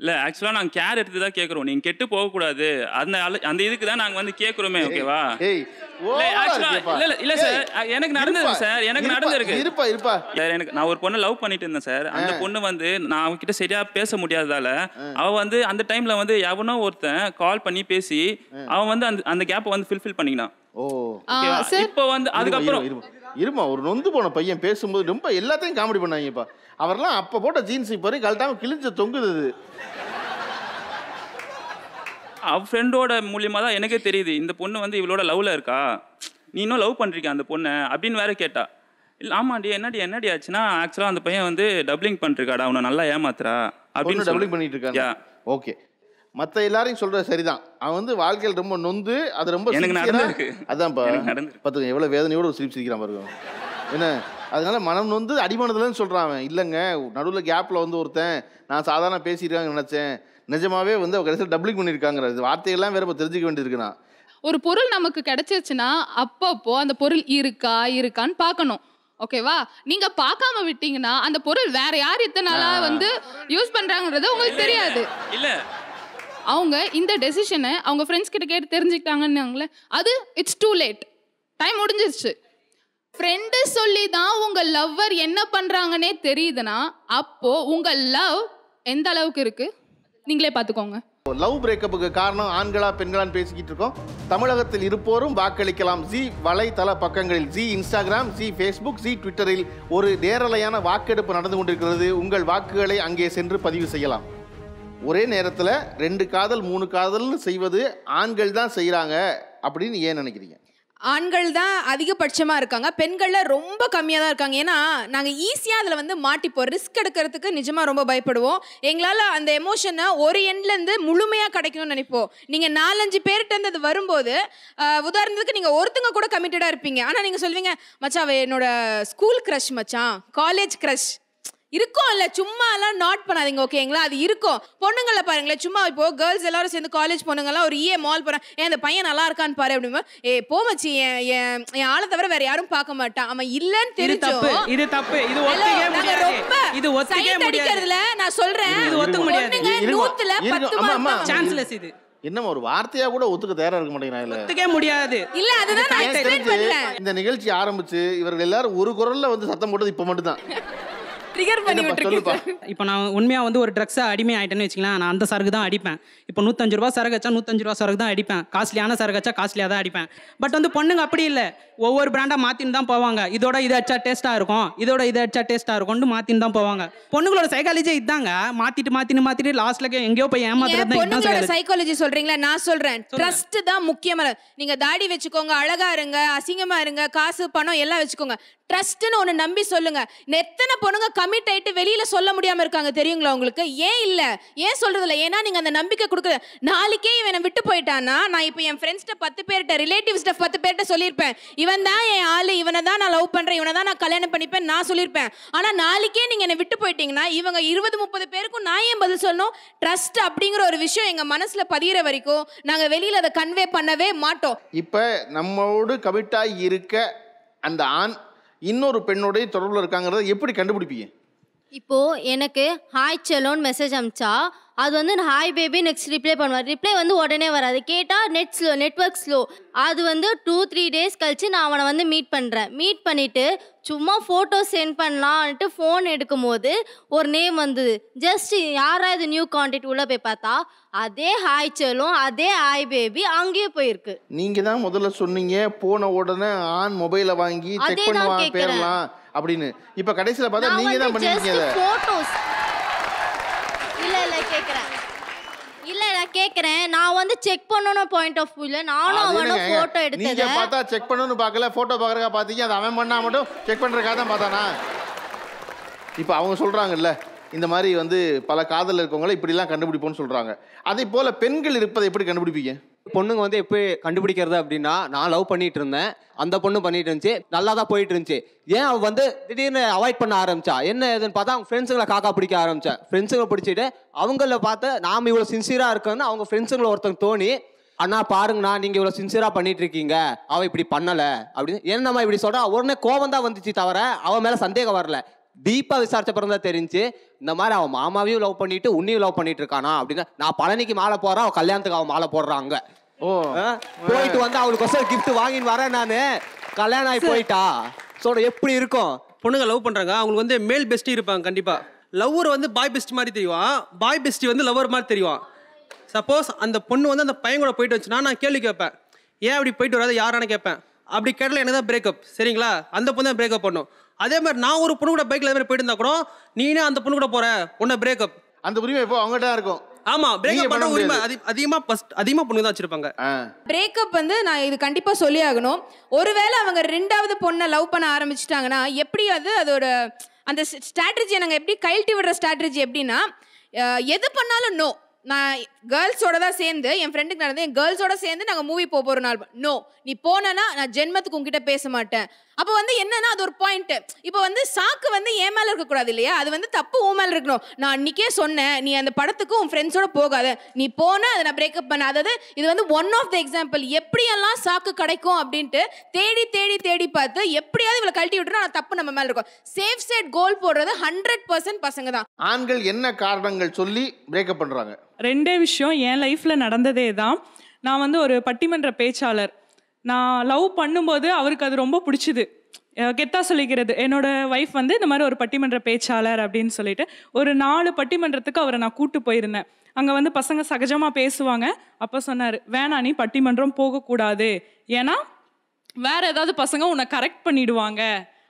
இல்லை ஆக்சுவலாக நாங்கள் கேர் எடுத்து தான் கேட்குறோம் நீங்கள் கெட்டு போகக்கூடாது. அந்த அந்த இதுக்கு தான் நாங்கள் வந்து கேட்குறோமே ஓகேவா ஏய் இல்லை இல்லை இல்லை சார் எனக்கு நடந்தது சார் எனக்கு நடந்திருக்கு. இருப்பா இருப்பா. சார் எனக்கு நான் ஒரு பொண்ணை லவ் பண்ணிட்டு இருந்தேன் சார் அந்த பொண்ணு வந்து நான் அவகிட்ட சரியா பேச முடியாததால அவ வந்து அந்த டைம்ல வந்து எவனோ ஒருத்தன் கால் பண்ணி பேசி அவன் வந்து அந்த அந்த கேப்பை வந்து ஃபில்ஃபில் பண்ணிக்கினான். ஓ. ஓகேவா? இப்போ வந்து அதுக்கப்புறம் இருமா, ஒரு நொந்து போன பையன் பேசும்போது ரொம்ப எல்லாத்தையும் காமெடி பண்ணாங்கப்பா. அவர்லாம் அப்ப போட்ட ஜீன்ஸ் இப்போ வரைக்கும் கழட்டாம கிழிஞ்ச தொங்குது அவ ஃப்ரெண்டோட மூலியமா தான் எனக்கே தெரியுது இந்த பொண்ணு வந்து இவளோட லவ்ல இருக்கா? நீ இன்னும் லவ் பண்றீங்க அந்த பொண்ணை? அப்படின்னு வேற கேட்டா. இல்ல ஆமாண்டி என்னடி என்னடி ஆச்சுன்னா ஆக்சுவலா அந்த பையன் வந்து டப்ளிங் பண்ணிருக்காடா அவனை நல்லா ஏமாத்துறா அப்படின்னு டபுளிங் பண்ணிட்டு இருக்காங்க. ஓகே மற்ற எல்லாரையும் சொல்றது சரிதான். அவன் வந்து வாழ்க்கையில் ரொம்ப நொந்து அது ரொம்ப எனக்கு நடந்திருக்கு. அதான்ப்பா. பார்த்துங்க எவ்வளோ வேதனையோட சிரிப்பு சிரிக்கிறான் பாருங்க. என்ன? அதனால மனம் நொந்து அடிமனதுலன்னு சொல்றான் அவன். இல்லைங்க நடுவில் கேப்பில் வந்து ஒருத்தன் நான் சாதாரண பேசியிருக்காங்கன்னு நினச்சேன். நிஜமாவே வந்து அவ கடைசியில் டபுளிங் பண்ணியிருக்காங்கிற வார்த்தையெல்லாம் வேற இப்போ தெரிஞ்சுக்க வேண்டியிருக்கு நான் ஒரு பொருள் நமக்கு கிடைச்சிருச்சுன்னா அப்பப்போ அந்த பொருள் இருக்கா இருக்கான்னு பார்க்கணும். ஓகேவா நீங்க பார்க்காம விட்டீங்கன்னா அந்த பொருள் வேற யார் இத்தனை நாளா வந்து யூஸ் பண்றாங்கன்றது உங்களுக்கு தெரியாது. இல்ல. அவங்க இந்த டெசிஷனை அவங்க ஃப்ரெண்ட்ஸ் கிட்ட கேட்டு தெரிஞ்சுக்கிட்டாங்கன்னு அது இட்ஸ் டூ லேட் டைம் முடிஞ்சிருச்சு. ஃப்ரெண்டு சொல்லி தான் உங்கள் லவ்வர் என்ன பண்ணுறாங்கன்னே தெரியுதுன்னா அப்போது உங்கள் லவ் எந்த அளவுக்கு இருக்குது நீங்களே பார்த்துக்கோங்க. லவ் பிரேக்கப்புக்கு காரணம் ஆண்களா பெண்களான்னு பேசிக்கிட்டு இருக்கோம். தமிழகத்தில் இருப்போரும் வாக்களிக்கலாம். ஜி வலைத்தள பக்கங்களில் G Instagram G Facebook G ட்விட்டரில் ஒரு நேரலையான வாக்கெடுப்பு நடந்து கொண்டிருக்கிறது. உங்கள் வாக்குகளை அங்கே சென்று பதிவு செய்யலாம். ஒரே நேரத்தில் ரெண்டு காதல் மூணு காதல்னு செய்வது ஆண்கள் தான் செய்கிறாங்க அப்படின்னு ஏன் நினைக்கிறீங்க? ஆண்கள் தான் அதிகபட்சமாக இருக்காங்க. பெண்களில் ரொம்ப கம்மியாக தான் இருக்காங்க. ஏன்னா நாங்கள் ஈஸியாக அதில் வந்து மாட்டிப்போம். ரிஸ்க் எடுக்கிறதுக்கு நிஜமாக ரொம்ப பயப்படுவோம். எங்களால் அந்த எமோஷனை ஒரு எண்ட்லேருந்து முழுமையாக கிடைக்கணும்னு நினைப்போம். நீங்கள் நாலஞ்சு பேர்கிட்ட அது வரும்போது உதாரணத்துக்கு நீங்கள் ஒருத்தங்க கூட கமிட்டடாக இருப்பீங்க. ஆனால் நீங்கள் சொல்வீங்க மச்சான் அவ என்னோட ஸ்கூல் க்ரஷ் மச்சான். காலேஜ் க்ரஷ் இருக்கும் இல்ல? சும்மா எல்லாம் நாட் பண்ணாதீங்க ஓகேங்களா அது இருக்கும். பொண்ணுங்கள பாருங்களேன் சும்மா இப்போ கேர்ள்ஸ் எல்லாரும் சேர்ந்து காலேஜ் பொண்ணுங்கலாம் ஒரு ஈஏ மால் போறேன் ஏன் அந்த பையன் நல்லா இருக்கான்னு பாரு அப்படிமா ஏ போமச்சி என் என் என் ஆளை தவிர வேற யாரும் பார்க்க மாட்டான் அவன் இல்லன்னு இது தப்பு தெரிஞ்சோம் இது தப்பு. இது ரொம்ப இது ஒத்துக்கவே side முடியாது. அடிக்கிறதுல நான் சொல்றேன். இது ஒத்துக்க முடியாது. பொண்ணுங்க நூத்துல பத்து. தான். சான்ஸ்லெஸ் இது. என்னம்மா ஒரு வார்த்தையா கூட ஒத்துக்க தயாரா இருக்க மாட்டேங்கிறான் இல்ல? ஒத்துக்கவே முடியாது. இல்ல அதுதான் நான் இந்த நிகழ்ச்சி ஆரம்பிச்சு இவர்கள் எல்லாரும் ஒரு குரல்ல வந்து சத்தம் போட்டது இப்ப மட்டும்தான். ட்ரிகர் பண்ணி சொல்லுப்பா. இப்போ நான் உண்மையாக வந்து ஒரு ட்ரக்ஸை அடிமை ஆயிட்டேன்னு வச்சுக்கலாம் நான் அந்த சரக்கு தான் அடிப்பேன். இப்போ நூற்றஞ்சு ரூபா சரக்கு வச்சா நூற்றஞ்சு ரூபா சரக்கு தான் அடிப்பேன். காஸ்ட்லியான சரக்கு வச்சா காஸ்ட்லியாக தான் அடிப்பேன். பட் வந்து பொண்ணுங்க அப்படி இல்லை. ஒவ்வொரு பிராண்டாக மாற்றின்னு தான் போவாங்க. இதோட இது அடிச்சா டேஸ்ட்டாக இருக்கும். இதோட இது அடிச்சா டேஸ்ட்டாக இருக்கும்னு மாற்றின்னு தான் போவாங்க. பொண்ணுங்களோட சைக்காலஜி இதாங்க. மாற்றிட்டு மாற்றிட்டு மாற்றிட்டு லாஸ்ட்டில் எங்கேயோ போய் ஏமாத்துறது. சைக்காலஜி சொல்றீங்களா? நான் சொல்றேன். ட்ரஸ்ட் தான் முக்கியமான நீங்க தாடி வச்சுக்கோங்க அழகா இருங்க அசிங்கமா இருங்க காசு பணம் எல்லாம் வச்சுக்கோங்க. ட்ரஸ்ட்னு ஒன்று நம்பி சொல்லுங்க. எத்தனை பொண்ணுங்க கமிட் ஆகிட்டு வெளியில சொல்ல முடியாமல் இருக்காங்க தெரியுங்களா உங்களுக்கு? ஏன் இல்லை? ஏன் சொல்றது ஏன்னா நீங்கள் அந்த நம்பிக்கை கொடுக்குற நாளைக்கே இவனை விட்டு போயிட்டானா நான் இப்போ என் ஃப்ரெண்ட்ஸ்கிட்ட பத்து பேர்கிட்ட ரிலேட்டிவ்ஸ்கிட்ட பத்து பேர்கிட்ட சொல்லியிருப்பேன். இவன் தான் என் ஆள் இவனை தான் நான் லவ் பண்ணுறேன் இவனை தான் நான் கல்யாணம் பண்ணிப்பேன் நான் சொல்லியிருப்பேன். ஆனால் நாளைக்கே நீங்கள் என்னை விட்டு போயிட்டீங்கன்னா இவங்க இருபது முப்பது பேருக்கும் நான் ஏன் பதில் சொல்லணும்? ட்ரஸ்ட் அப்படிங்கிற ஒரு விஷயம் எங்கள் மனசில் பதிகிற வரைக்கும் நாங்கள் வெளியில் அதை கன்வே பண்ணவே மாட்டோம். இப்போ நம்மோடு கமிட்டாக இருக்க அந்த ஆண் இன்னொரு பெண்ணுடைய தொடர்பில் இருக்காங்கிறத எப்படி கண்டுபிடிப்பீங்க? இப்போ எனக்கு ஹாய் செலோன்னு மெசேஜ் அமிச்சா அது வந்து ஹாய் பேபி நெக்ஸ்ட் ரிப்ளை பண்ணுவார். ரிப்ளை வந்து உடனே வராது. கேட்டால் நெட் ஸ்லோ நெட்ஒர்க் ஸ்லோ அது வந்து டூ த்ரீ டேஸ் கழிச்சு நான் அவனை வந்து மீட் பண்ணுறேன் மீட் பண்ணிவிட்டு சும்மா ஃபோட்டோ சென்ட் பண்ணலான்ட்டு ஃபோன் எடுக்கும் போது ஒரு நேம் வந்தது. ஜஸ்ட் யாரா இது நியூ கான்டாக்ட் உள்ளே போய் பார்த்தா அதே ஹாய் செலும் அதே ஹாய் பேபி அங்கேயே போயிருக்கு. நீங்க தான் முதல்ல சொன்னீங்க போன உடனே ஆண் மொபைலை வாங்கி செக் பண்ணுவான். பேரலாம் அப்படின்னு. இப்ப கடைசியில பார்த்தா நான் நீங்க தான் வந்து பண்ணிருக்கீங்க just அதை photos. இல்ல இல்ல கேக்குறேன் இல்ல நான் கேக்குறேன். நான் வந்து செக் பண்ணணும் பாயிண்ட் ஆஃப் வியூல நானும் அவனும்? போட்டோ நீங்க எடுத்தது. பார்த்தா செக் பண்ணணும்னு பார்க்கல போட்டோ பார்க்கறக்கா பார்த்தீங்க. அது அவன் பண்ணா மட்டும் செக் பண்றதுக்காக தான் பார்த்தானா? இப்போ அவங்க சொல்றாங்கல்ல இந்த மாதிரி வந்து பல காதல் இருக்கவங்கள இப்படிலாம் கண்டுபிடிப்போம்னு சொல்றாங்க. அதே போல பெண்கள் இருப்பதை எப்படி கண்டுபிடிப்பீங்க? பொண்ணுங்க வந்து எப்படி கண்டுபிடிக்கிறது அப்படின்னா நான் லவ் பண்ணிட்டு இருந்தேன். அந்த பொண்ணு பண்ணிட்டு இருந்துச்சு. நல்லா தான் போயிட்டு இருந்துச்சு. ஏன் அவள் வந்து திடீர்னு அவாய்ட் பண்ண ஆரம்பிச்சா? என்ன ஏதுன்னு பார்த்தா அவங்க ஃப்ரெண்ட்ஸுங்களை காக்கா பிடிக்க ஆரம்பிச்சா. ஃப்ரெண்ட்ஸுங்களை பிடிச்சிட்டு அவங்கள பார்த்து நாம் இவ்வளோ சின்சியராக இருக்கோன்னு அவங்க ஃப்ரெண்ட்ஸுங்களை ஒருத்தங்க தோணி அண்ணா பாருங்கண்ணா நீங்கள் இவ்வளோ சின்சியராக பண்ணிட்டு இருக்கீங்க. அவள் இப்படி பண்ணலை. அப்படின்னு என்னம்மா இப்படி சொல்கிறா உடனே கோபம் தான் வந்துச்சு தவிர அவன் மேலே சந்தேகம் வரல. டீப்பாக விசாரிச்ச தான் தெரிஞ்சு இந்த மாதிரி அவன் மாமாவையும் லவ் பண்ணிட்டு உன்னையும் லவ் பண்ணிட்டு இருக்கானா? அப்படின்னு நான் பழனிக்கு மாலை போகிறான் அவன் கல்யாணத்துக்கு அவன் மாலை போடுறாங்க போயிட்டு வந்து அவளுக்கு கிஃப்ட் வாங்கின்னு வரேன் நானு. கல்யாணம் ஆகி போயிட்டா? சொல்ற எப்படி இருக்கும்? பொண்ணுங்க லவ் பண்றாங்க. அவங்களுக்கு வந்து மேல் பெஸ்டி இருப்பாங்க கண்டிப்பா. லவ்வர் வந்து பாய் பெஸ்ட் மாதிரி தெரியும் பாய் பெஸ்டி வந்து லவ்வர் மாதிரி தெரியும் சப்போஸ் அந்த பொண்ணு வந்து அந்த பையன் கூட போயிட்டு வச்சுன்னா நான் கேள்வி கேட்பேன். ஏன் அப்படி போயிட்டு வராது? யாரானு கேட்பேன். அப்படி கேட்டல எனக்கு தான் பிரேக்கப் சரிங்களா? அந்த பொண்ணு தான் பிரேக்கப் பண்ணும். அதே மாதிரி நான் ஒரு பொண்ணு கூட பைக்ல மாதிரி போயிட்டு இருந்தா கூட நீனே அந்த பொண்ணு கூட போற. உன்னை பிரேக்கப் அந்த உரிமை இப்போ அவங்ககிட்ட தான் இருக்கும். ஆமா பிரேக்கப் பண்ண பண்ண உரிமை அதிகமா first- அதிகமா பொண்ணு தான் வச்சிருப்பாங்க. பிரேக்கப் வந்து நான் இது கண்டிப்பா சொல்லி ஆகணும் ஒருவேளை அவங்க ரெண்டாவது பொண்ணை லவ் பண்ண ஆரம்பிச்சிட்டாங்கன்னா எப்படி அது அதோட அந்த ஸ்ட்ராட்டஜியை நாங்கள் எப்படி கழட்டி விடுற ஸ்ட்ராட்டஜி எப்படின்னா எது பண்ணாலும் நோ நான் கேர்ள்ஸோட தான் சேர்ந்து என் ஃப்ரெண்டுக்கு நடந்து என் கேர்ள்ஸோட சேர்ந்து நாங்கள் மூவி போக போகிற நாள். நோ நீ போனனா நான் ஜென்மத்துக்கு உங்ககிட்ட பேச மாட்டேன். அப்போ வந்து என்னன்னா அது ஒரு பாயிண்ட் இப்போ வந்து சாக்கு வந்து என் மேல இருக்கக்கூடாது இல்லையா? அது வந்து தப்பு உன் மேல இருக்கணும். நான் அன்னைக்கே சொன்னேன் நீ அந்த படத்துக்கு உன் ஃப்ரெண்ட்ஸோட போகாத. நீ போனா அதை நான் பிரேக்கப் பண்ண. அதாவது இது வந்து ஒன் ஆஃப் த எக்ஸாம்பிள் எப்படியெல்லாம் சாக்கு கிடைக்கும் அப்படின்ட்டு தேடி தேடி தேடி பார்த்து எப்படியாவது இவளை கழட்டி விட்டுரும் நான் தப்பு நம்ம மேல இருக்கும். சேஃப் செட் கோல் போடுறது ஹண்ட்ரட் பர்சன்ட் பசங்க தான். ஆண்கள் என்ன காரணங்கள் சொல்லி பிரேக்கப் பண்றாங்க? ரெண்டே விஷயம் என் லைஃப்பில் நடந்ததே தான். நான் வந்து ஒரு பட்டிமன்ற பேச்சாளர். நான் லவ் பண்ணும்போது அவருக்கு அது ரொம்ப பிடிச்சிது. கெத்தா சொல்லிக்கிறது என்னோட ஒய்ஃப் வந்து இந்த மாதிரி ஒரு பட்டிமன்ற பேச்சாளர் அப்படின்னு சொல்லிட்டு ஒரு நாலு பட்டிமன்றத்துக்கு அவரை நான் கூட்டு போயிருந்தேன். அங்கே வந்து பசங்க சகஜமாக பேசுவாங்க. அப்போ சொன்னார் வேணா நீ பட்டிமன்றம் போகக்கூடாது. ஏன்னா வேற ஏதாவது பசங்க உன்னை கரெக்ட் பண்ணிடுவாங்க.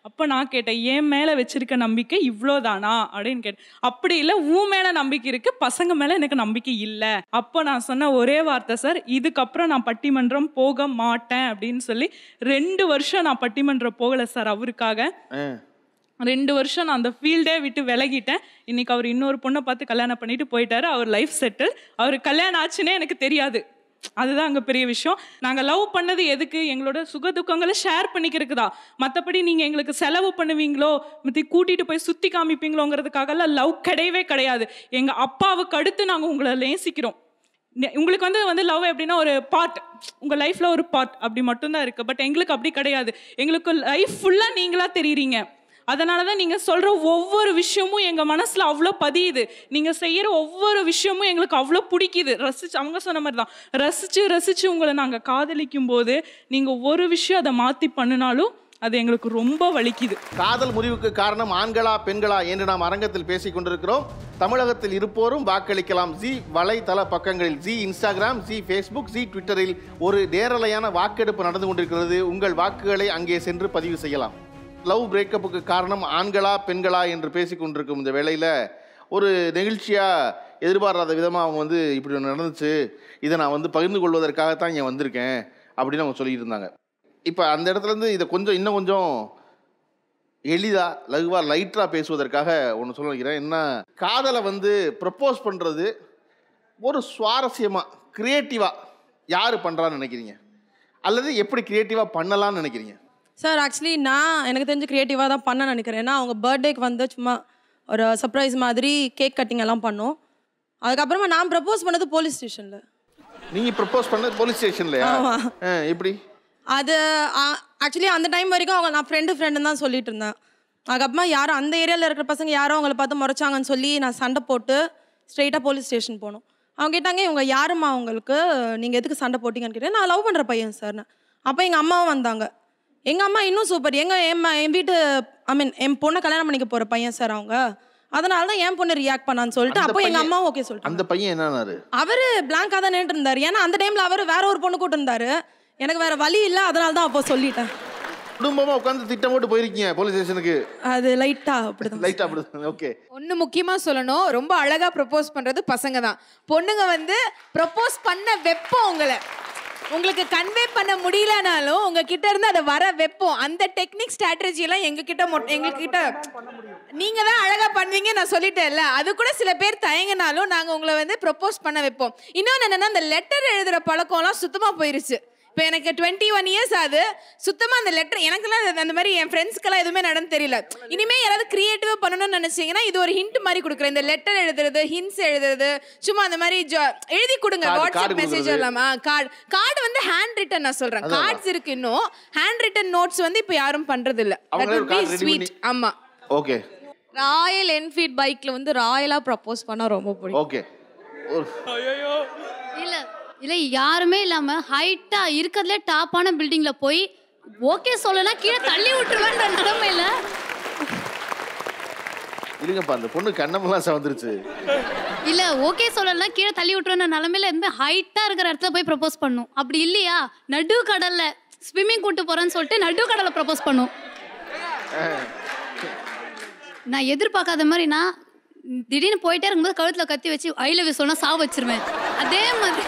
அப்போ நான் கேட்டேன் என் மேலே வச்சிருக்க நம்பிக்கை இவ்வளோதானா? அப்படின்னு கேட்டேன். அப்படி இல்லை உன் மேலே நம்பிக்கை இருக்கு பசங்க மேலே எனக்கு நம்பிக்கை இல்லை. அப்போ நான் சொன்ன ஒரே வார்த்தை சார் இதுக்கப்புறம் நான் பட்டிமன்றம் போக மாட்டேன் அப்படின்னு சொல்லி ரெண்டு வருஷம் நான் பட்டிமன்றம் போகலை சார் அவருக்காக. ரெண்டு வருஷம் நான் அந்த ஃபீல்டே விட்டு விலகிட்டேன். இன்னைக்கு அவர் இன்னொரு பொண்ணை பார்த்து கல்யாணம் பண்ணிட்டு போயிட்டாரு அவர் லைஃப் செட்டில். அவர் கல்யாணம் ஆச்சுன்னே எனக்கு தெரியாது. அதுதான் அங்கே பெரிய விஷயம். நாங்கள் லவ் பண்ணது எதுக்கு? எங்களோட சுக துக்கங்களை ஷேர் பண்ணிக்கிறதுக்கு தான் மற்றபடி நீங்கள் எங்களுக்கு செலவு பண்ணுவீங்களோ? மத்தி கூட்டிகிட்டு போய் சுற்றி காமிப்பீங்களோங்கிறதுக்காகலாம் லவ் கிடையவே கிடையாது. எங்கள் அப்பாவுக்கு அடுத்து நாங்கள் உங்களை நேசிக்கிறோம். உங்களுக்கு வந்து வந்து லவ் எப்படின்னா ஒரு பார்ட் உங்கள் லைஃப்பில் ஒரு பார்ட் அப்படி மட்டும்தான் இருக்குது பட் எங்களுக்கு அப்படி கிடையாது. எங்களுக்கு லைஃப் ஃபுல்லாக நீங்களாக தெரியுறீங்க. அதனால தான் நீங்கள் சொல்கிற ஒவ்வொரு விஷயமும் எங்கள் மனசில் அவ்வளோ பதியுது. நீங்கள் செய்கிற ஒவ்வொரு விஷயமும் எங்களுக்கு அவ்வளோ பிடிக்குது. ரசிச்சு அவங்க சொன்ன மாதிரி தான் ரசித்து ரசித்து உங்களை நாங்கள் காதலிக்கும் போது நீங்கள் ஒரு விஷயம் அதை மாற்றி பண்ணினாலும் அது எங்களுக்கு ரொம்ப வலிக்குது. காதல் முறிவுக்கு காரணம் ஆண்களா பெண்களா என்று நாம் அரங்கத்தில் பேசிக் கொண்டிருக்கிறோம். தமிழகத்தில் இருப்போரும் வாக்களிக்கலாம். ஜி வலைத்தள பக்கங்களில் G Instagram G Facebook G ட்விட்டரில் ஒரு நேரலையான வாக்கெடுப்பு நடந்து கொண்டிருக்கிறது. உங்கள் வாக்குகளை அங்கே சென்று பதிவு செய்யலாம். லவ் பிரேக்கப்புக்கு காரணம் ஆண்களா பெண்களா என்று பேசிக்கொண்டிருக்கும் இந்த வேளையில் ஒரு நெகிழ்ச்சியாக எதிர்பாராத விதமாக அவங்க வந்து இப்படி ஒன்று நடந்துச்சு. இதை நான் வந்து பகிர்ந்து கொள்வதற்காகத்தான் இங்கே வந்திருக்கேன் அப்படின்னு அவங்க சொல்லிட்டு இருந்தாங்க. இப்போ அந்த இடத்துலேருந்து இதை கொஞ்சம் இன்னும் கொஞ்சம் எளிதாக லகுவாக லைட்டாக பேசுவதற்காக ஒன்று சொல்ல வைக்கிறேன் என்ன காதலை வந்து ப்ரப்போஸ் பண்ணுறது ஒரு சுவாரஸ்யமாக க்ரியேட்டிவாக யார் பண்ணுறான்னு நினைக்கிறீங்க? அல்லது எப்படி க்ரியேட்டிவாக பண்ணலாம்னு நினைக்கிறீங்க? சார் ஆக்சுவலி நான் எனக்கு தெரிஞ்சு க்ரியேட்டிவாக தான் பண்ண நினைக்கிறேன். ஏன்னா அவங்க பர்த்டேக்கு வந்து சும்மா ஒரு சர்ப்ரைஸ் மாதிரி கேக் கட்டிங் எல்லாம் பண்ணோம். அதுக்கப்புறமா நான் ப்ரப்போஸ் பண்ணது போலீஸ் ஸ்டேஷனில் நீங்கள் ப்ரப்போஸ் பண்ண போலீஸ் ஸ்டேஷன்லையா ஆமா. எப்படி? அது ஆக்சுவலி அந்த டைம் வரைக்கும் அவங்க நான் ஃப்ரெண்டு ஃப்ரெண்டுன்னு தான் சொல்லிட்டு இருந்தேன். அதுக்கப்புறமா யாரும் அந்த ஏரியாவில் இருக்கிற பசங்க யாரும் அவங்கள பார்த்து முறைச்சாங்கன்னு சொல்லி நான் சண்டை போட்டு ஸ்ட்ரெயிட்டாக போலீஸ் ஸ்டேஷன் போனோம். அவங்க கேட்டாங்க இவங்க யாரும்மா அவங்களுக்கு நீங்கள் எதுக்கு சண்டை போட்டீங்கன்னு கேட்டேன். நான் லவ் பண்ணுற பையன் சார்னு அப்போ எங்கள் அம்மாவும் வந்தாங்க. எங்கள் அம்மா இன்னும் சூப்பர் எங்கள் என் என் வீட்டு ஐ மீன் என் பொண்ணை கல்யாணம் பண்ணிக்க போகிற பையன் சார் அவங்க. அதனால தான் என் பொண்ணு ரியாக்ட் பண்ணான்னு சொல்லிட்டு அப்போ எங்கள் பையன்- அம்மா ஓகே சொல்லிட்டு அந்த பையன் என்னன்னாரு அவரு பிளாங்காக தான் நின்று இருந்தார். ஏன்னா அந்த டைம்ல அவர் வேற ஒரு பொண்ணு கூட்டு இருந்தாரு. எனக்கு வேற வழி இல்லை அதனால தான் அப்போ சொல்லிட்டேன். குடும்பமாக உட்காந்து திட்டம் போட்டு போயிருக்கீங்க போலீஸ் ஸ்டேஷனுக்கு அது லைட்டா அப்படிதான். லைட்டாக அப்படி ஓகே ஒன்று முக்கியமாக சொல்லணும் ரொம்ப அழகாக ப்ரப்போஸ் பண்ணுறது பசங்க தான். பொண்ணுங்க வந்து ப்ரப்போஸ் பண்ண வைப்போம் உங்களை. உங்களுக்கு கன்வே பண்ண முடியலனாலும் உங்ககிட்ட இருந்து அதை வர வைப்போம். அந்த டெக்னிக் ஸ்ட்ராட்டஜி எல்லாம் எங்ககிட்ட எங்ககிட்ட நீங்க தான் அழகா பண்ணுவீங்க நான் சொல்லிட்டேன்ல. அது கூட சில பேர் தயங்கினாலும் நாங்க உங்களை வந்து ப்ரொப்போஸ் பண்ண வைப்போம். இன்னொன்று என்னன்னா அந்த லெட்டர் எழுதுற பழக்கம்லாம் சுத்தமா போயிருச்சு. இப்போ எனக்கு டுவெண்ட்டி ஒன் இயர்ஸ் ஆகுது. சுத்தமாக அந்த லெட்டர் எனக்கெல்லாம் அது அந்த மாதிரி என் ஃப்ரெண்ட்ஸ்க்கெல்லாம் எதுவுமே நடந்து தெரியல. இனிமே யாராவது கிரியேட்டிவாக பண்ணணும்னு நினைச்சீங்கன்னா இது ஒரு ஹிண்ட் மாதிரி கொடுக்குறேன். இந்த லெட்டர் எழுதுறது ஹிண்ட்ஸ் எழுதுறது சும்மா அந்த மாதிரி jo- எழுதி கொடுங்க. WhatsApp message. இல்லாம கார்டு கார்டு வந்து ஹேண்ட் ரிட்டன் நான் சொல்றேன். அதான். கார்ட்ஸ் இருக்கு இன்னும். ஹேண்ட் ரிட்டன் நோட்ஸ் வந்து இப்போ யாரும் பண்றது இல்ல ஸ்வீட் பண்ணி- ஆமா. ஓகே ராயல் என்ஃபீல்ட் பைக்ல வந்து ராயலா ப்ரப்போஸ் பண்ணா ரொம்ப பிடிக்கும். ஓகே இல்ல. இல்ல யாருமே இல்லாம ஹைட்டா இருக்கிறதுல டாப்பான பில்டிங்ல போய் ஓகே சொல்லலாம் கீழே தள்ளி விட்டுருவேன்ற நிலைமையில. இருங்கப்பா அந்த பொண்ணு கண்ணமெல்லாம் சவந்துருச்சு. இல்ல ஓகே சொல்லலாம் கீழே தள்ளி விட்டுருவேன்ற நிலைமையில எதுவுமே ஹைட்டா இருக்கிற இடத்துல போய் ப்ரப்போஸ் பண்ணும். அப்படி இல்லையா? நடு கடல்ல ஸ்விம்மிங் கூட்டு போறேன்னு சொல்லிட்டு நடு கடல்ல ப்ரப்போஸ் பண்ணும். நான் எதிர்பார்க்காத மாதிரி நான் திடீர்னு போயிட்டே இருக்கும்போது கழுத்துல கத்தி வச்சு ஐ லவ் யூ சொன்னா சாவ வச்சிருவேன். அதே மாதிரி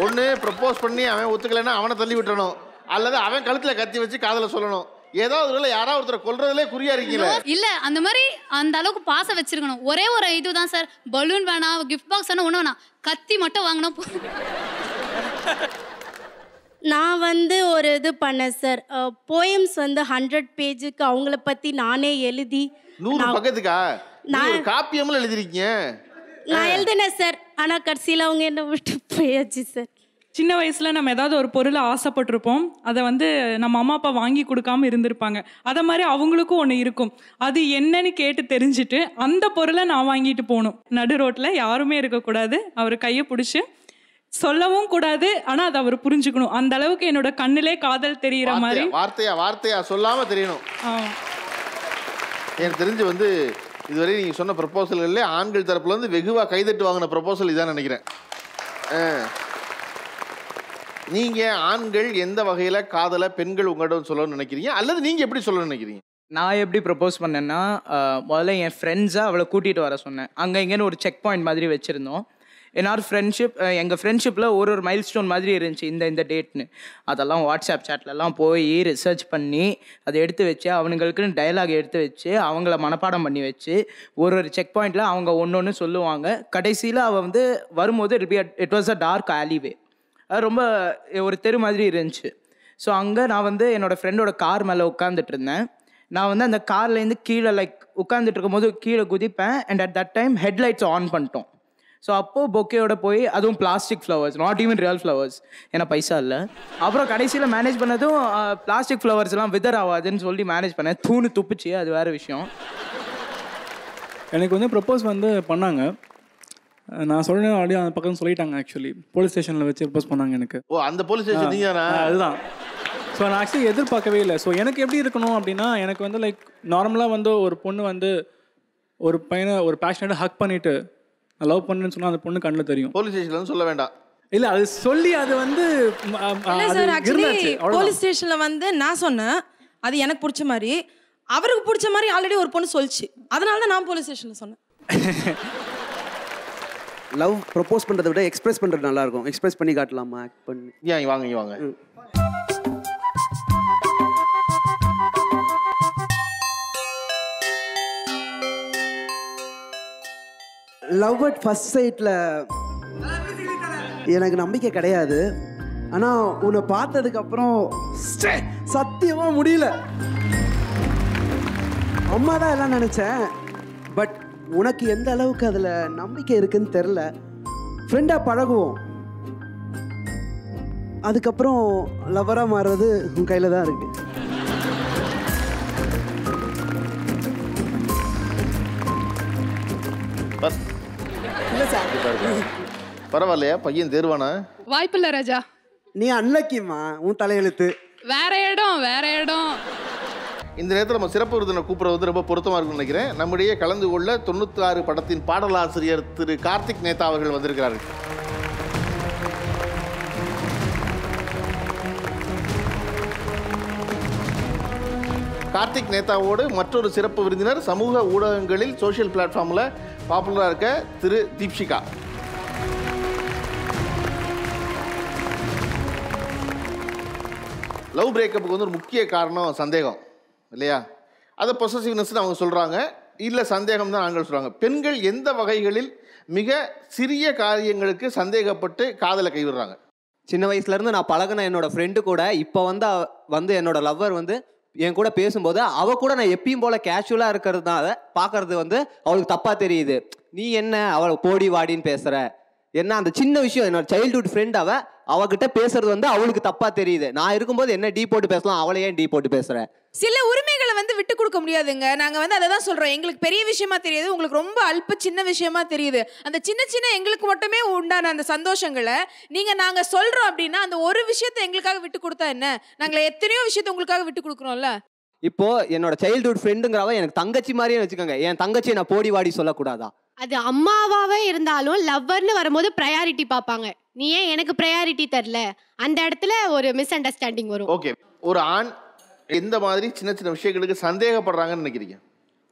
ஒன்று ப்ரப்போஸ் பண்ணி அவன் ஒத்துக்கலைன்னா அவனை தள்ளி விட்டுறணும். அல்லது அவன் கழுத்தில் கத்தி வச்சு காதலை சொல்லணும். ஏதாவது ஒரு வேளை யாராவது ஒருத்தரை கொல்றதுலே குறியா இருக்கீங்களே? இல்ல அந்த மாதிரி அந்த அளவுக்கு பாசம் வச்சிருக்கணும். ஒரே ஒரு இதுதான் சார் பலூன் வேணாம் கிஃப்ட் பாக்ஸ் வேணாம் ஒன்றும் வேணாம். கத்தி மட்டும் வாங்கினா போதும். நான் வந்து ஒரு இது பண்ணேன் சார் போயம்ஸ் வந்து ஹண்ட்ரட் பேஜுக்கு அவங்கள பற்றி நானே எழுதி நூறு நான்- பக்கத்துக்கா? நான்- ஒரு காப்பியம்ல எழுதிருக்கீங்க. நான் எழுதினேன் சார் ஆனால் கடைசியில் அவங்க என்ன விட்டு போயாச்சு சார் சின்ன வயசுல நம்ம ஏதாவது ஒரு பொருளை ஆசைப்பட்டிருப்போம். அதை வந்து நம்ம அம்மா அப்பா வாங்கி கொடுக்காம இருந்திருப்பாங்க. அதை மாதிரி அவங்களுக்கும் ஒன்று இருக்கும். அது என்னன்னு கேட்டு தெரிஞ்சுட்டு அந்த பொருளை நான் வாங்கிட்டு போகணும். நடு ரோட்டில் யாருமே இருக்கக்கூடாது. அவர் கையை பிடிச்சி சொல்லவும் கூடாது. ஆனால் அதை அவர் புரிஞ்சுக்கணும். அந்த அளவுக்கு என்னோட கண்ணிலே காதல் தெரியிற மாதிரி. வார்த்தையா- வார்த்தையா சொல்லாம தெரியணும். எனக்கு தெரிஞ்சு வந்து இதுவரை நீங்கள் சொன்ன ப்ரப்போசல்கள்ல ஆண்கள் தரப்புலேருந்து வெகுவாக கைதட்டு வாங்கின ப்ரப்போசல் இதான் நினைக்கிறேன். நீங்கள் ஆண்கள் எந்த வகையில் காதலை பெண்கள் உங்களிடம் சொல்லணும்னு நினைக்கிறீங்க? அல்லது நீங்கள் எப்படி சொல்லணும்னு நினைக்கிறீங்க? நான் எப்படி ப்ரப்போஸ் பண்ணேன்னா முதல்ல என் ஃப்ரெண்ட்ஸாக அவளை கூட்டிகிட்டு வர சொன்னேன். அங்கே இங்கேன்னு ஒரு செக் பாயிண்ட் மாதிரி வச்சுருந்தோம். என்னோட ஃப்ரெண்ட்ஷிப் எங்கள் ஃப்ரெண்ட்ஷிப்பில் ஒரு ஒரு மைல் ஸ்டோன் மாதிரி இருந்துச்சு இந்த இந்த டேட்னு அதெல்லாம் வாட்ஸ்அப் சேட்லலாம் போய் ரிசர்ச் பண்ணி அதை எடுத்து வச்சு அவனுங்களுக்குன்னு டயலாக் எடுத்து வச்சு அவங்கள மனப்பாடம் பண்ணி வச்சு ஒரு ஒரு செக் பாயிண்டில் அவங்க ஒன்று ஒன்று சொல்லுவாங்க. கடைசியில் அவள் வந்து வரும்போது it was a dark alleyway அது ரொம்ப ஒரு தெரு மாதிரி இருந்துச்சு. ஸோ அங்கே நான் வந்து என்னோடய ஃப்ரெண்டோட கார் மேலே உட்காந்துட்டு இருந்தேன். நான் வந்து அந்த கார்லேருந்து கீழே லைக் உட்காந்துட்டு இருக்கும்போது கீழே குதிப்பேன். And at that time headlights on பண்ணிட்டோம். ஸோ அப்போது பொக்கேயோட போய் அதுவும் plastic flowers not even real flowers ஏன்னா பைசா இல்லை. அப்புறம் கடைசியில் மேனேஜ் பண்ணதும் பிளாஸ்டிக் ஃப்ளவர்ஸ்லாம் விதர் ஆகாதுன்னு சொல்லி மேனேஜ் பண்ணேன் தூணு துப்புச்சு அது வேறு விஷயம். எனக்கு வந்து ப்ரப்போஸ் வந்து பண்ணாங்க. நான் சொன்ன ஆடியோ அந்த பக்கம் சொல்லிட்டாங்க ஆக்சுவலி போலீஸ் ஸ்டேஷனில் வச்சு ப்ரப்போஸ் பண்ணாங்க எனக்கு. ஓ அந்த போலீஸ் ஸ்டேஷன் நீங்க அதுதான். ஸோ நான் ஆக்சுவலி எதிர்பார்க்கவே இல்லை. ஸோ எனக்கு எப்படி இருக்கணும் அப்படின்னா எனக்கு வந்து லைக் நார்மலாக வந்து ஒரு பொண்ணு வந்து ஒரு பையனை ஒரு பேஷனட்டாக ஹக் பண்ணிட்டு லவ் பண்ணுன்னு சொன்னால் அந்த பொண்ணு கண்ணில் தெரியும். போலீஸ் ஸ்டேஷன்ல சொல்ல வேண்டாம். இல்ல அது சொல்லி அது வந்து போலீஸ் ஸ்டேஷன்ல வந்து நான் சொன்னேன். அது எனக்கு பிடிச்ச மாதிரி. அவருக்கு பிடிச்ச மாதிரி ஆல்ரெடி ஒரு பொண்ணு சொல்லிச்சு. அதனால தான் நான் போலீஸ் ஸ்டேஷன்ல சொன்னேன். லவ் ப்ரப்போஸ் பண்ணுறதை விட எக்ஸ்பிரஸ் பண்ணுறது நல்லா இருக்கும். எக்ஸ்பிரஸ் பண்ணி காட்டலாமா? ஆக்ட் பண்ணி. ஏன் வாங்க வாங்க. லவ் அட் ஃபர்ஸ்ட் சைட்டில் எனக்கு நம்பிக்கை கிடையாது. ஆனால் உன்னை பார்த்ததுக்கப்புறம் சத்தியமாக முடியல. அம்மா தான் எல்லாம் நினச்சேன். பட் உனக்கு எந்த அளவுக்கு அதில் நம்பிக்கை இருக்குன்னு தெரில ஃப்ரெண்டாக பழகுவோம். அதுக்கப்புறம் லவ்வராக மாறுறது உன் கையில் தான் இருக்குது பரவாயில்லையா? பையன் தேர்வானா? வாய்ப்பில்லை ராஜா. நீ அன்லக்கிம்மா உன் தலையெழுத்து. வேற இடம் வேற இடம். இந்த நேரத்தில் நம்ம சிறப்பு விருந்தினர் கூப்பிட வந்து ரொம்ப பொருத்தமாக இருக்கும்னு நினைக்கிறேன். நம்முடைய கலந்து கொள்ள தொண்ணூற்றி ஆறு படத்தின் பாடலாசிரியர் திரு கார்த்திக் நேதா அவர்கள் வந்திருக்கிறார்கள். கார்த்திக் நேதாவோடு மற்றொரு சிறப்பு விருந்தினர் சமூக ஊடகங்களில் சோஷியல் பிளாட்ஃபார்மில் பாப்புலராக இருக்க திரு தீப்ஷிகா. லவ் பிரேக்கப்புக்கு வந்து ஒரு முக்கிய காரணம் சந்தேகம் இல்லையா? அதை பொசசிவ்னஸ்னு அவங்க சொல்கிறாங்க இல்லை சந்தேகம் தான் ஆண்கள் சொல்கிறாங்க பெண்கள் எந்த வகைகளில் மிக சிறிய காரியங்களுக்கு சந்தேகப்பட்டு காதலை கைவிடுறாங்க? சின்ன வயசுலேருந்து நான் பழகின என்னோட ஃப்ரெண்டு கூட இப்போ வந்து வந்து என்னோட லவ்வர் வந்து என் கூட பேசும்போது அவ கூட நான் எப்பயும் போல தான் இருக்கிறதுனால பார்க்கறது வந்து அவளுக்கு தப்பாக தெரியுது. நீ என்ன? அவளை போடி வாடின்னு பேசுகிற என்ன அந்த சின்ன விஷயம் என்னோட சைல்ட்ஹுட் ஃப்ரெண்ட் அவள் அவகிட்ட பேசுறது வந்து அவளுக்கு தப்பா தெரியுது. நான் இருக்கும்போது என்ன டீ போட்டு பேசலாம் அவளை ஏன் டீ போட்டு பேசுற? சில உரிமைகளை வந்து விட்டு கொடுக்க முடியாதுங்க. நாங்க வந்து அதை தான் சொல்றோம். எங்களுக்கு பெரிய விஷயமா தெரியுது உங்களுக்கு ரொம்ப அல்ப சின்ன விஷயமா தெரியுது. அந்த சின்ன சின்ன எங்களுக்கு மட்டுமே உண்டான அந்த சந்தோஷங்களை நீங்க நாங்க சொல்றோம் அப்படின்னா அந்த ஒரு விஷயத்தை எங்களுக்காக விட்டு கொடுத்தா என்ன? நாங்க எத்தனையோ விஷயத்தை உங்களுக்காக விட்டு கொடுக்குறோம்ல இப்போ என்னோட சைல்ட்ஹுட் ஃப்ரெண்டுங்கிறவ எனக்கு தங்கச்சி மாதிரியே வச்சுக்கோங்க. என் தங்கச்சியை நான் போடி வாடி சொல்லக்கூடாதா? அது அம்மாவாவே இருந்தாலும் லவ்வர்னு வரும்போது ப்ரையாரிட்டி பார்ப்பாங்க. நீ ஏன் எனக்கு ப்ரையாரிட்டி தரல? அந்த இடத்துல ஒரு மிஸ் அண்டர்ஸ்டாண்டிங் வரும். ஓகே ஒரு ஆண் எந்த மாதிரி சின்ன சின்ன விஷயங்களுக்கு சந்தேகப்படுறாங்கன்னு நினைக்கிறீங்க?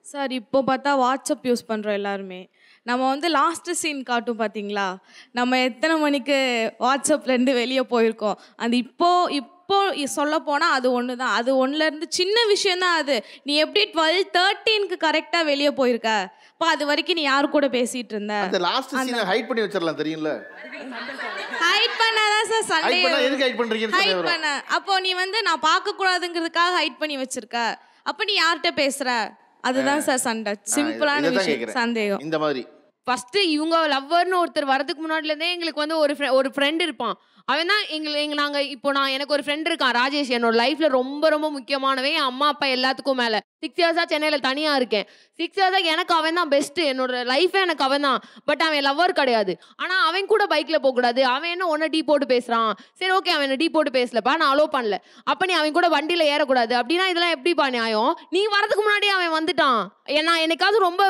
சார் இப்போ பார்த்தா வாட்ஸ்அப் யூஸ் பண்ணுறோம் எல்லாருமே. நம்ம வந்து லாஸ்ட் சீன் காட்டும் பார்த்தீங்களா? நம்ம எத்தனை மணிக்கு வாட்ஸ்அப்லேருந்து வெளியே போயிருக்கோம். அது இப்போ இப் அப்போ சொல்ல போனால் அது ஒன்று தான் அது ஒன்றுலேருந்து சின்ன விஷயம் தான் அது. நீ எப்படி டுவெல் தேர்ட்டீனுக்கு கரெக்டாக வெளியே போயிருக்க? இப்போ அது வரைக்கும் நீ யாரு கூட பேசிட்டு இருந்த? அந்த லாஸ்ட் சீனை ஹைட் பண்ணி வச்சிடலாம் தெரியும்ல? ஹைட் பண்ணாதான் சார் சண்டே ஹைட் பண்ணா எதுக்கு ஹைட் பண்றீங்கன்னு ஹைட் பண்ண. அப்போ நீ வந்து நான் பார்க்க கூடாதுங்கிறதுக்காக ஹைட் பண்ணி வச்சிருக்க. அப்போ நீ யார்கிட்ட பேசுற? அதுதான் சார் சண்டை. சிம்பிளான விஷயம். சந்தேகம். இந்த மாதிரி. ஃபர்ஸ்ட் இவங்க லவ்வர்னு ஒருத்தர் வரதுக்கு முன்னாடில இருந்தே எங்களுக்கு வந்து ஒரு ஒரு ஃப்ரெண்ட் இருப்பான். அவன் தான் எங்களை எங்க நாங்க இப்போ நான் எனக்கு ஒரு ஃப்ரெண்ட் இருக்கான் ராஜேஷ். என்னோட லைஃப்ல ரொம்ப ரொம்ப முக்கியமானவன். என் அம்மா அப்பா எல்லாத்துக்கும் மேல. சிக்ஸ் இயர்ஸா சென்னையில தனியா இருக்கேன். சிக்ஸ் இயர்ஸா எனக்கு அவன் தான் பெஸ்ட் என்னோட லைஃபே எனக்கு அவன் தான். பட் அவன் லவ்வர் கிடையாது. ஆனா அவன் கூட பைக்ல போக கூடாது அவன் என்ன ஒன்னு டீ போட்டு பேசுறான்? சரி ஓகே அவன் என்ன டீ போட்டு பேசலப்பா நான் அலோ பண்ணல. அப்ப நீ அவன் கூட வண்டியில ஏறக்கூடாது. அப்படின்னா இதெல்லாம் எப்படிப்பா நியாயம்? நீ வரதுக்கு முன்னாடி அவன் வந்துட்டான். ஏன்னா என்னைக்காவது ரொம்ப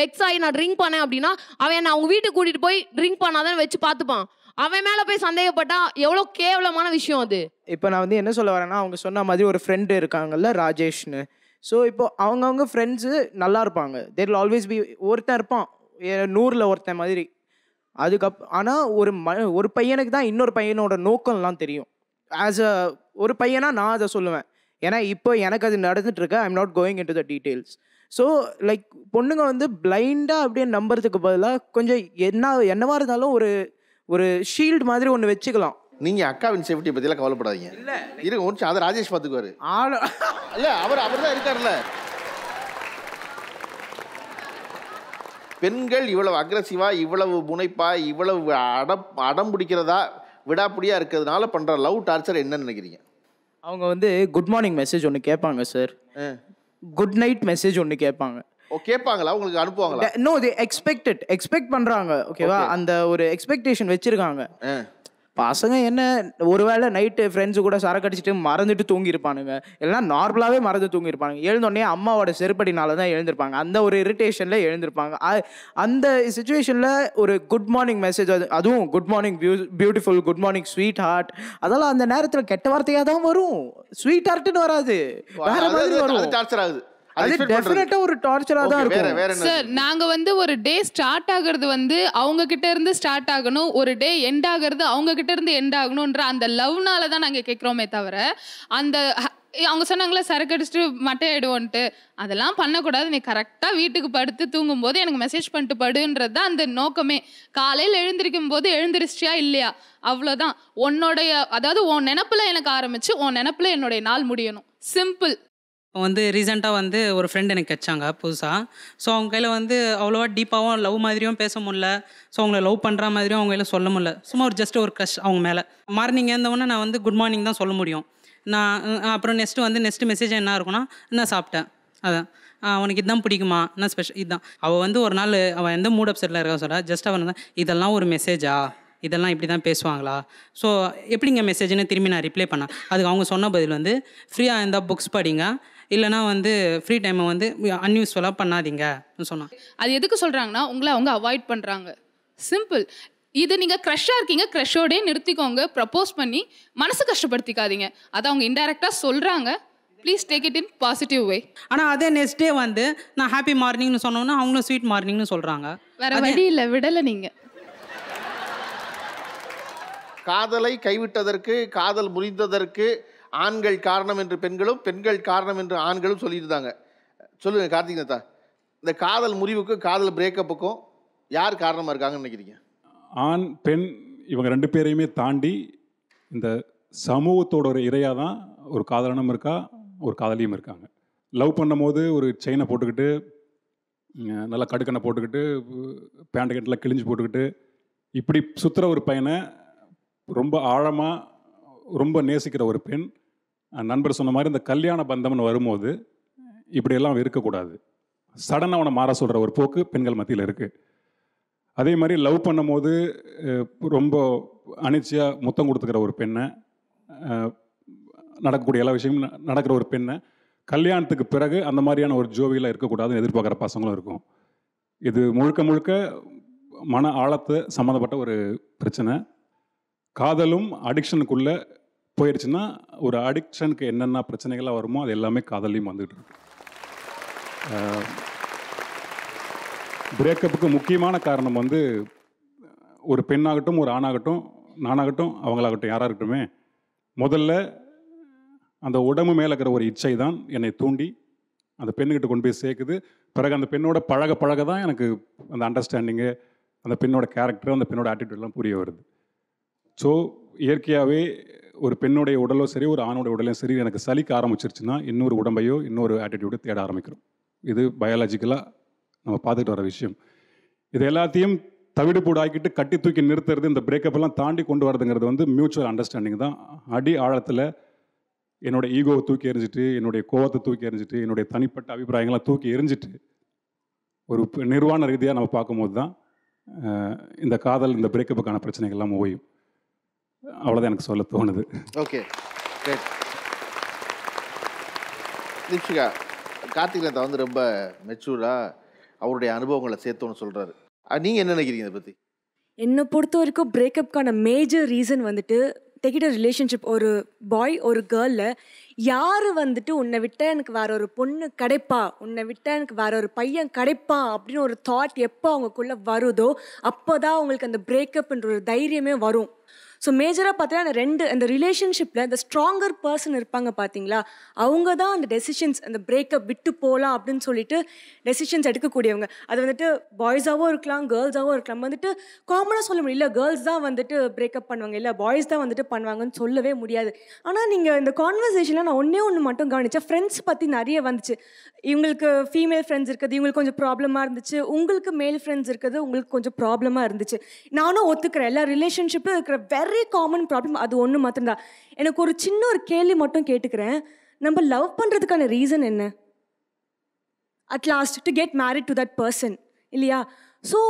வெக்ஸ் ஆகி நான் ட்ரிங்க் பண்ணேன் அப்படின்னா அவன் நான் அவங்க வீட்டுக்கு கூட்டிட்டு போய் ட்ரிங்க் பண்ணாதான் வச்சு பார்த்துப்பான். அவன் மேல போய் சந்தேகப்பட்டா எவ்வளவு கேவலமான விஷயம் அது. இப்போ நான் வந்து என்ன சொல்ல வரேன்னா அவங்க சொன்ன மாதிரி ஒரு ஃப்ரெண்டு இருக்காங்கல்ல ராஜேஷ்னு. ஸோ இப்போ அவங்கவுங்க ஃப்ரெண்ட்ஸு நல்லா இருப்பாங்க. தேர் ஆல்வேஸ் பி ஒருத்தன் இருப்பான். நூறில் ஒருத்தன் மாதிரி. அதுக்கப் ஆனால் ஒரு ம ஒரு பையனுக்கு தான் இன்னொரு பையனோட நோக்கம்லாம் தெரியும். ஆஸ் அ ஒரு பையனா நான் அதை சொல்லுவேன். ஏன்னா இப்போ எனக்கு அது நடந்துட்டுருக்கு. I'm not going into the details so like பொண்ணுங்க வந்து பிளைண்டாக அப்படியே நம்புறதுக்கு பதிலாக கொஞ்சம் என்ன என்னவா இருந்தாலும் ஒரு ஒரு ஷீல்டு மாதிரி ஒன்று வச்சுக்கலாம். நீங்க அக்காவின் சேஃப்டி பத்தியெல்லாம் கவலைப்படாதீங்க. இல்ல. இருங்க ஒரு அதை ராஜேஷ் பாத்துக்குவாரு. ஆள இல்ல அவர் அவர் தான் இருக்காருல்ல. பெண்கள் இவ்வளவு அக்ரஸிவா இவ்வளவு முனைப்பா இவ்வளவு அடம் அடம் பிடிக்கிறதா விடாப்பிடியா இருக்கிறதுனால பண்ற லவ் டார்ச்சர் என்னன்னு நினைக்கிறீங்க? அவங்க வந்து குட் மார்னிங் மெசேஜ் ஒன்று கேட்பாங்க சார் குட் நைட் மெசேஜ் ஒன்று கேட்பாங்க. ஓ கேட்பாங்களா? உங்களுக்கு அனுப்புவாங்களா? நோ தே எக்ஸ்பெக்டட் எக்ஸ்பெக்ட் பண்றாங்க ஓகேவா. அந்த ஒரு எக்ஸ்பெக்டேஷன் வச்சிருக்காங்க. பசங்க என்ன ஒருவேளை நைட்டு ஃப்ரெண்ட்ஸு கூட சரக்கு அடிச்சுட்டு மறந்துட்டு தூங்கியிருப்பானுங்க. இல்லைன்னா நார்மலாகவே மறந்து தூங்கியிருப்பானுங்க. எழுந்தோடனே அம்மாவோட செருப்படினால தான் எழுந்திருப்பாங்க. அந்த ஒரு இரிட்டேஷனில் எழுந்திருப்பாங்க. அந்த சுச்சுவேஷனில் ஒரு குட் மார்னிங் மெசேஜ் அது அதுவும் குட் மார்னிங் பியூ beautiful good morning sweet heart அதெல்லாம் அந்த நேரத்தில் கெட்ட வார்த்தையாக தான் வரும். ஸ்வீட் ஹார்ட்னு வராது வேற மாதிரி வரும். டார்ச்சர் ஆகுது. அது. டெஃபினட்டாக ஒரு டார்ச்சராக தான் இருக்கும். சார் நாங்க வந்து ஒரு டே ஸ்டார்ட் ஆகுறது வந்து அவங்க கிட்ட இருந்து ஸ்டார்ட் ஆகணும். ஒரு டே எண்ட் ஆகுறது அவங்க கிட்ட இருந்து எண்ட் ஆகணும்ன்ற அந்த லவ்னால தான் நாங்க கேக்குறோமே தவிர அந்த அவங்க சொன்னாங்களே சரக்கு அடிச்சுட்டு மட்டை ஆயிடுவோன்ட்டு அதெல்லாம் பண்ணக்கூடாது. நீ கரெக்டாக வீட்டுக்கு படுத்து தூங்கும்போது எனக்கு மெசேஜ் பண்ணிட்டு படுன்றது தான் அந்த நோக்கமே. காலையில் எழுந்திருக்கும் போது எழுந்திருச்சியா இல்லையா? அவ்வளோதான் உன்னோடைய அதாவது உன் நினப்புல எனக்கு ஆரம்பிச்சு உன் நினப்புல என்னுடைய நாள் முடியணும். சிம்பிள் வந்து ரீசெண்டாக வந்து ஒரு ஃப்ரெண்ட் எனக்கு கிடைச்சாங்க புதுசாக ஸோ அவங்க கையில் வந்து அவ்வளோவா டீப்பாகவும் லவ் மாதிரியும் பேச முடில ஸோ அவங்கள லவ் பண்ணுற மாதிரியும் அவங்க கையில் சொல்ல முடில சும்மா ஒரு ஜஸ்ட் ஒரு க்ரஷ் அவங்க மேலே. மார்னிங் எழுந்தவொடனே நான் வந்து குட் மார்னிங் தான் சொல்ல முடியும். நான் அப்புறம் நெக்ஸ்ட்டு வந்து நெக்ஸ்ட் மெசேஜ் என்ன இருக்குன்னா என்ன சாப்பிட்டேன். அதான். அவனுக்கு இதுதான் பிடிக்குமா? என்ன ஸ்பெஷல் இதுதான் அவள் வந்து ஒரு நாள் அவள் எந்த மூட் அப்செட்டில் இருக்கா சொல்ல ஜஸ்ட் அவன் தான் இதெல்லாம் ஒரு மெசேஜா இதெல்லாம் இப்படி தான் பேசுவாங்களா? ஸோ எப்படிங்க மெசேஜ்னு திரும்பி நான் ரிப்ளை பண்ணேன். அதுக்கு அவங்க சொன்ன பதில் வந்து ஃப்ரீயாக இருந்தால் புக்ஸ் படிங்க. இல்லைனா வந்து ஃப்ரீ டைமை வந்து அன்யூஸ்ஃபுல்லாக பண்ணாதீங்க சொன்னான். அது எதுக்கு சொல்றாங்கன்னா உங்களை அவங்க அவாய்ட் பண்றாங்க. சிம்பிள் இது நீங்க க்ரஷ்ஷா இருக்கீங்க க்ரஷோடே நிறுத்திக்கோங்க ப்ரப்போஸ் பண்ணி மனசு கஷ்டப்படுத்திக்காதீங்க. அதை அவங்க இன்டைரக்டா சொல்றாங்க. Please take it in positive way ஆனால் அதே நெக்ஸ்ட் டே வந்து நான் ஹாப்பி மார்னிங்னு சொன்னோன்னா அவங்களும் ஸ்வீட் மார்னிங்னு சொல்கிறாங்க வேற வழி இல்ல விடல நீங்க. காதலை கைவிட்டதற்கு காதல் முறிந்ததற்கு ஆண்கள் காரணம் என்று பெண்களும் பெண்கள் காரணம் என்று ஆண்களும் சொல்லியிருந்தாங்க. சொல்லுங்கள் கார்த்திக் நேதா இந்த காதல் முறிவுக்கும் காதல் பிரேக்கப்புக்கும் யார் காரணமாக இருக்காங்கன்னு நினைக்கிறீங்க? ஆண் பெண் இவங்க ரெண்டு பேரையுமே தாண்டி இந்த சமூகத்தோட ஒரு இரையாக தான் ஒரு காதலனும் இருக்கா ஒரு காதலியும் இருக்காங்க. லவ் பண்ணும்போது ஒரு செயினை போட்டுக்கிட்டு நல்லா கடுக்கனை போட்டுக்கிட்டு பேண்ட் கெட்டில் கிழிஞ்சு போட்டுக்கிட்டு இப்படி சுற்றுற ஒரு பையனை ரொம்ப ஆழமாக ரொம்ப நேசிக்கிற ஒரு பெண் நண்பர் சொன்ன மாதிரி இந்த கல்யாண பந்தம்னு வரும்போது இப்படியெல்லாம் இருக்கக்கூடாது. சடனாக அவனை மாற சொல்கிற ஒரு போக்கு பெண்கள் மத்தியில் இருக்குது அதே மாதிரி லவ் பண்ணும்போது ரொம்ப அனிச்சையாக முத்தம் கொடுத்துக்கிற ஒரு பெண்ணை நடக்கக்கூடிய எல்லா விஷயமும் நடக்கிற ஒரு பெண்ணை கல்யாணத்துக்கு பிறகு அந்த மாதிரியான ஒரு ஜோவியெல்லாம் இருக்கக்கூடாதுன்னு எதிர்பார்க்குற பசங்களும் இருக்கும். இது முழுக்க முழுக்க மன ஆழத்தை சம்மந்தப்பட்ட ஒரு பிரச்சனை. காதலும் அடிக்ஷனுக்குள்ளே போயிடுச்சுன்னா ஒரு அடிக்ஷனுக்கு என்னென்ன பிரச்சனைகள்லாம் வருமோ அது எல்லாமே காதலையும் வந்துகிட்டு இருக்கு. பிரேக்கப்புக்கு முக்கியமான காரணம் வந்து ஒரு பெண்ணாகட்டும் ஒரு ஆணாகட்டும் நானாகட்டும் அவங்களாகட்டும் யாராக இருக்கட்டுமே முதல்ல அந்த உடம்பு மேலே இருக்கிற ஒரு இச்சை தான் என்னை தூண்டி அந்த பெண்ணுக்கிட்ட கொண்டு போய் சேர்க்குது. பிறகு அந்த பெண்ணோட பழக பழக தான் எனக்கு அந்த அண்டர்ஸ்டாண்டிங்கு அந்த பெண்ணோட கேரக்டர் அந்த பெண்ணோட ஆட்டிடியூட்லாம் புரிய வருது. ஸோ இயற்கையாகவே ஒரு பெண்ணுடைய உடலோ சரி ஒரு ஆணுடைய உடலோ சரி எனக்கு சலிக்க ஆரம்பிச்சிருச்சுன்னா இன்னொரு உடம்பையோ இன்னொரு ஆட்டிடியூடை தேட ஆரம்பிக்கிறோம். இது பயாலஜிக்கலாக நம்ம பார்த்துட்டு வர விஷயம். இது எல்லாத்தையும் தவிடு ஆக்கிட்டு கட்டி தூக்கி நிறுத்துறது இந்த பிரேக்கப் எல்லாம் தாண்டி கொண்டு வரதுங்கிறது வந்து மியூச்சுவல் அண்டர்ஸ்டாண்டிங் தான். அடி ஆழத்தில் என்னுடைய ஈகோவை தூக்கி எறிஞ்சிட்டு என்னுடைய கோவத்தை தூக்கி எறிஞ்சிட்டு என்னுடைய தனிப்பட்ட அபிப்பிராயங்களை தூக்கி எறிஞ்சிட்டு ஒரு நிர்வாண ரீதியாக நம்ம பார்க்கும்போது தான் இந்த காதல் இந்த பிரேக்கப்புக்கான பிரச்சனைகள்லாம் ஓயும். அவ்வளோதான் எனக்கு சொல்ல தோணுது. ஓகே கிரேட் தீப்ஷிகா கார்த்திகேயன் வந்து ரொம்ப மெச்சூர்டாக அவருடைய அனுபவங்களை சேர்த்தோன்னு சொல்கிறாரு நீங்கள் என்ன நினைக்கிறீங்க இதை பற்றி என்னை பொறுத்த வரைக்கும் பிரேக்கப்க்கான மேஜர் ரீசன் வந்துட்டு டெக்கிட்ட ரிலேஷன்ஷிப் ஒரு பாய் ஒரு கேர்ளில் யார் வந்துட்டு உன்னை விட்டால் எனக்கு வேற ஒரு பொண்ணு கிடைப்பா? உன்னை விட்டால் எனக்கு வேற ஒரு பையன் கிடைப்பான் அப்படின்னு ஒரு தாட் எப்போ அவங்களுக்குள்ளே வருதோ அப்போ தான் அவங்களுக்கு அந்த பிரேக்கப்ன்ற ஒரு தைரியமே வரும். ஸோ மேஜராக பார்த்தீங்கன்னா அந்த ரெண்டு அந்த ரிலேஷன்ஷிப்பில் இந்த ஸ்ட்ராங்கர் பர்சன் இருப்பாங்க பார்த்தீங்களா? அவங்க தான் அந்த டெசிஷன்ஸ் அந்த பிரேக்கப் விட்டு போகலாம் அப்படின்னு சொல்லிட்டு டெசிஷன்ஸ் எடுக்கக்கூடியவங்க. அது வந்துட்டு பாய்ஸாகவும் இருக்கலாம் கேர்ள்ஸாகவும் இருக்கலாம். வந்துட்டு காமனாக சொல்ல முடியல. இல்லை கேர்ள்ஸ் தான் வந்துட்டு பிரேக்கப் பண்ணுவாங்க. இல்லை பாய்ஸ் தான் வந்துட்டு பண்ணுவாங்கன்னு சொல்லவே முடியாது. ஆனால் நீங்கள் இந்த கான்வர்சேஷனில் நான் ஒன்றே ஒன்று மட்டும் கவனிச்சேன். ஃப்ரெண்ட்ஸ் பற்றி நிறைய வந்துச்சு. இவங்களுக்கு ஃபீமேல் ஃப்ரெண்ட்ஸ் இருக்குது. இவங்களுக்கு கொஞ்சம் ப்ராப்ளமாக இருந்துச்சு. உங்களுக்கு மேல் ஃப்ரெண்ட்ஸ் இருக்குது. உங்களுக்கு கொஞ்சம் ப்ராப்ளமாக இருந்துச்சு. நானும் ஒத்துக்கிறேன். எல்லா ரிலேஷன்ஷிப்பில் இருக்கிற வெரி காமன் ப்ராப்ளம் அது ஒன்று மட்டும்தான் எனக்கு ஒரு சின்ன ஒரு கேள்வி மட்டும் கேட்டுக்கிறேன். நம்ம லவ் பண்ணுறதுக்கான ரீசன் என்ன? At last to get married to that person இல்லையா? ஸோ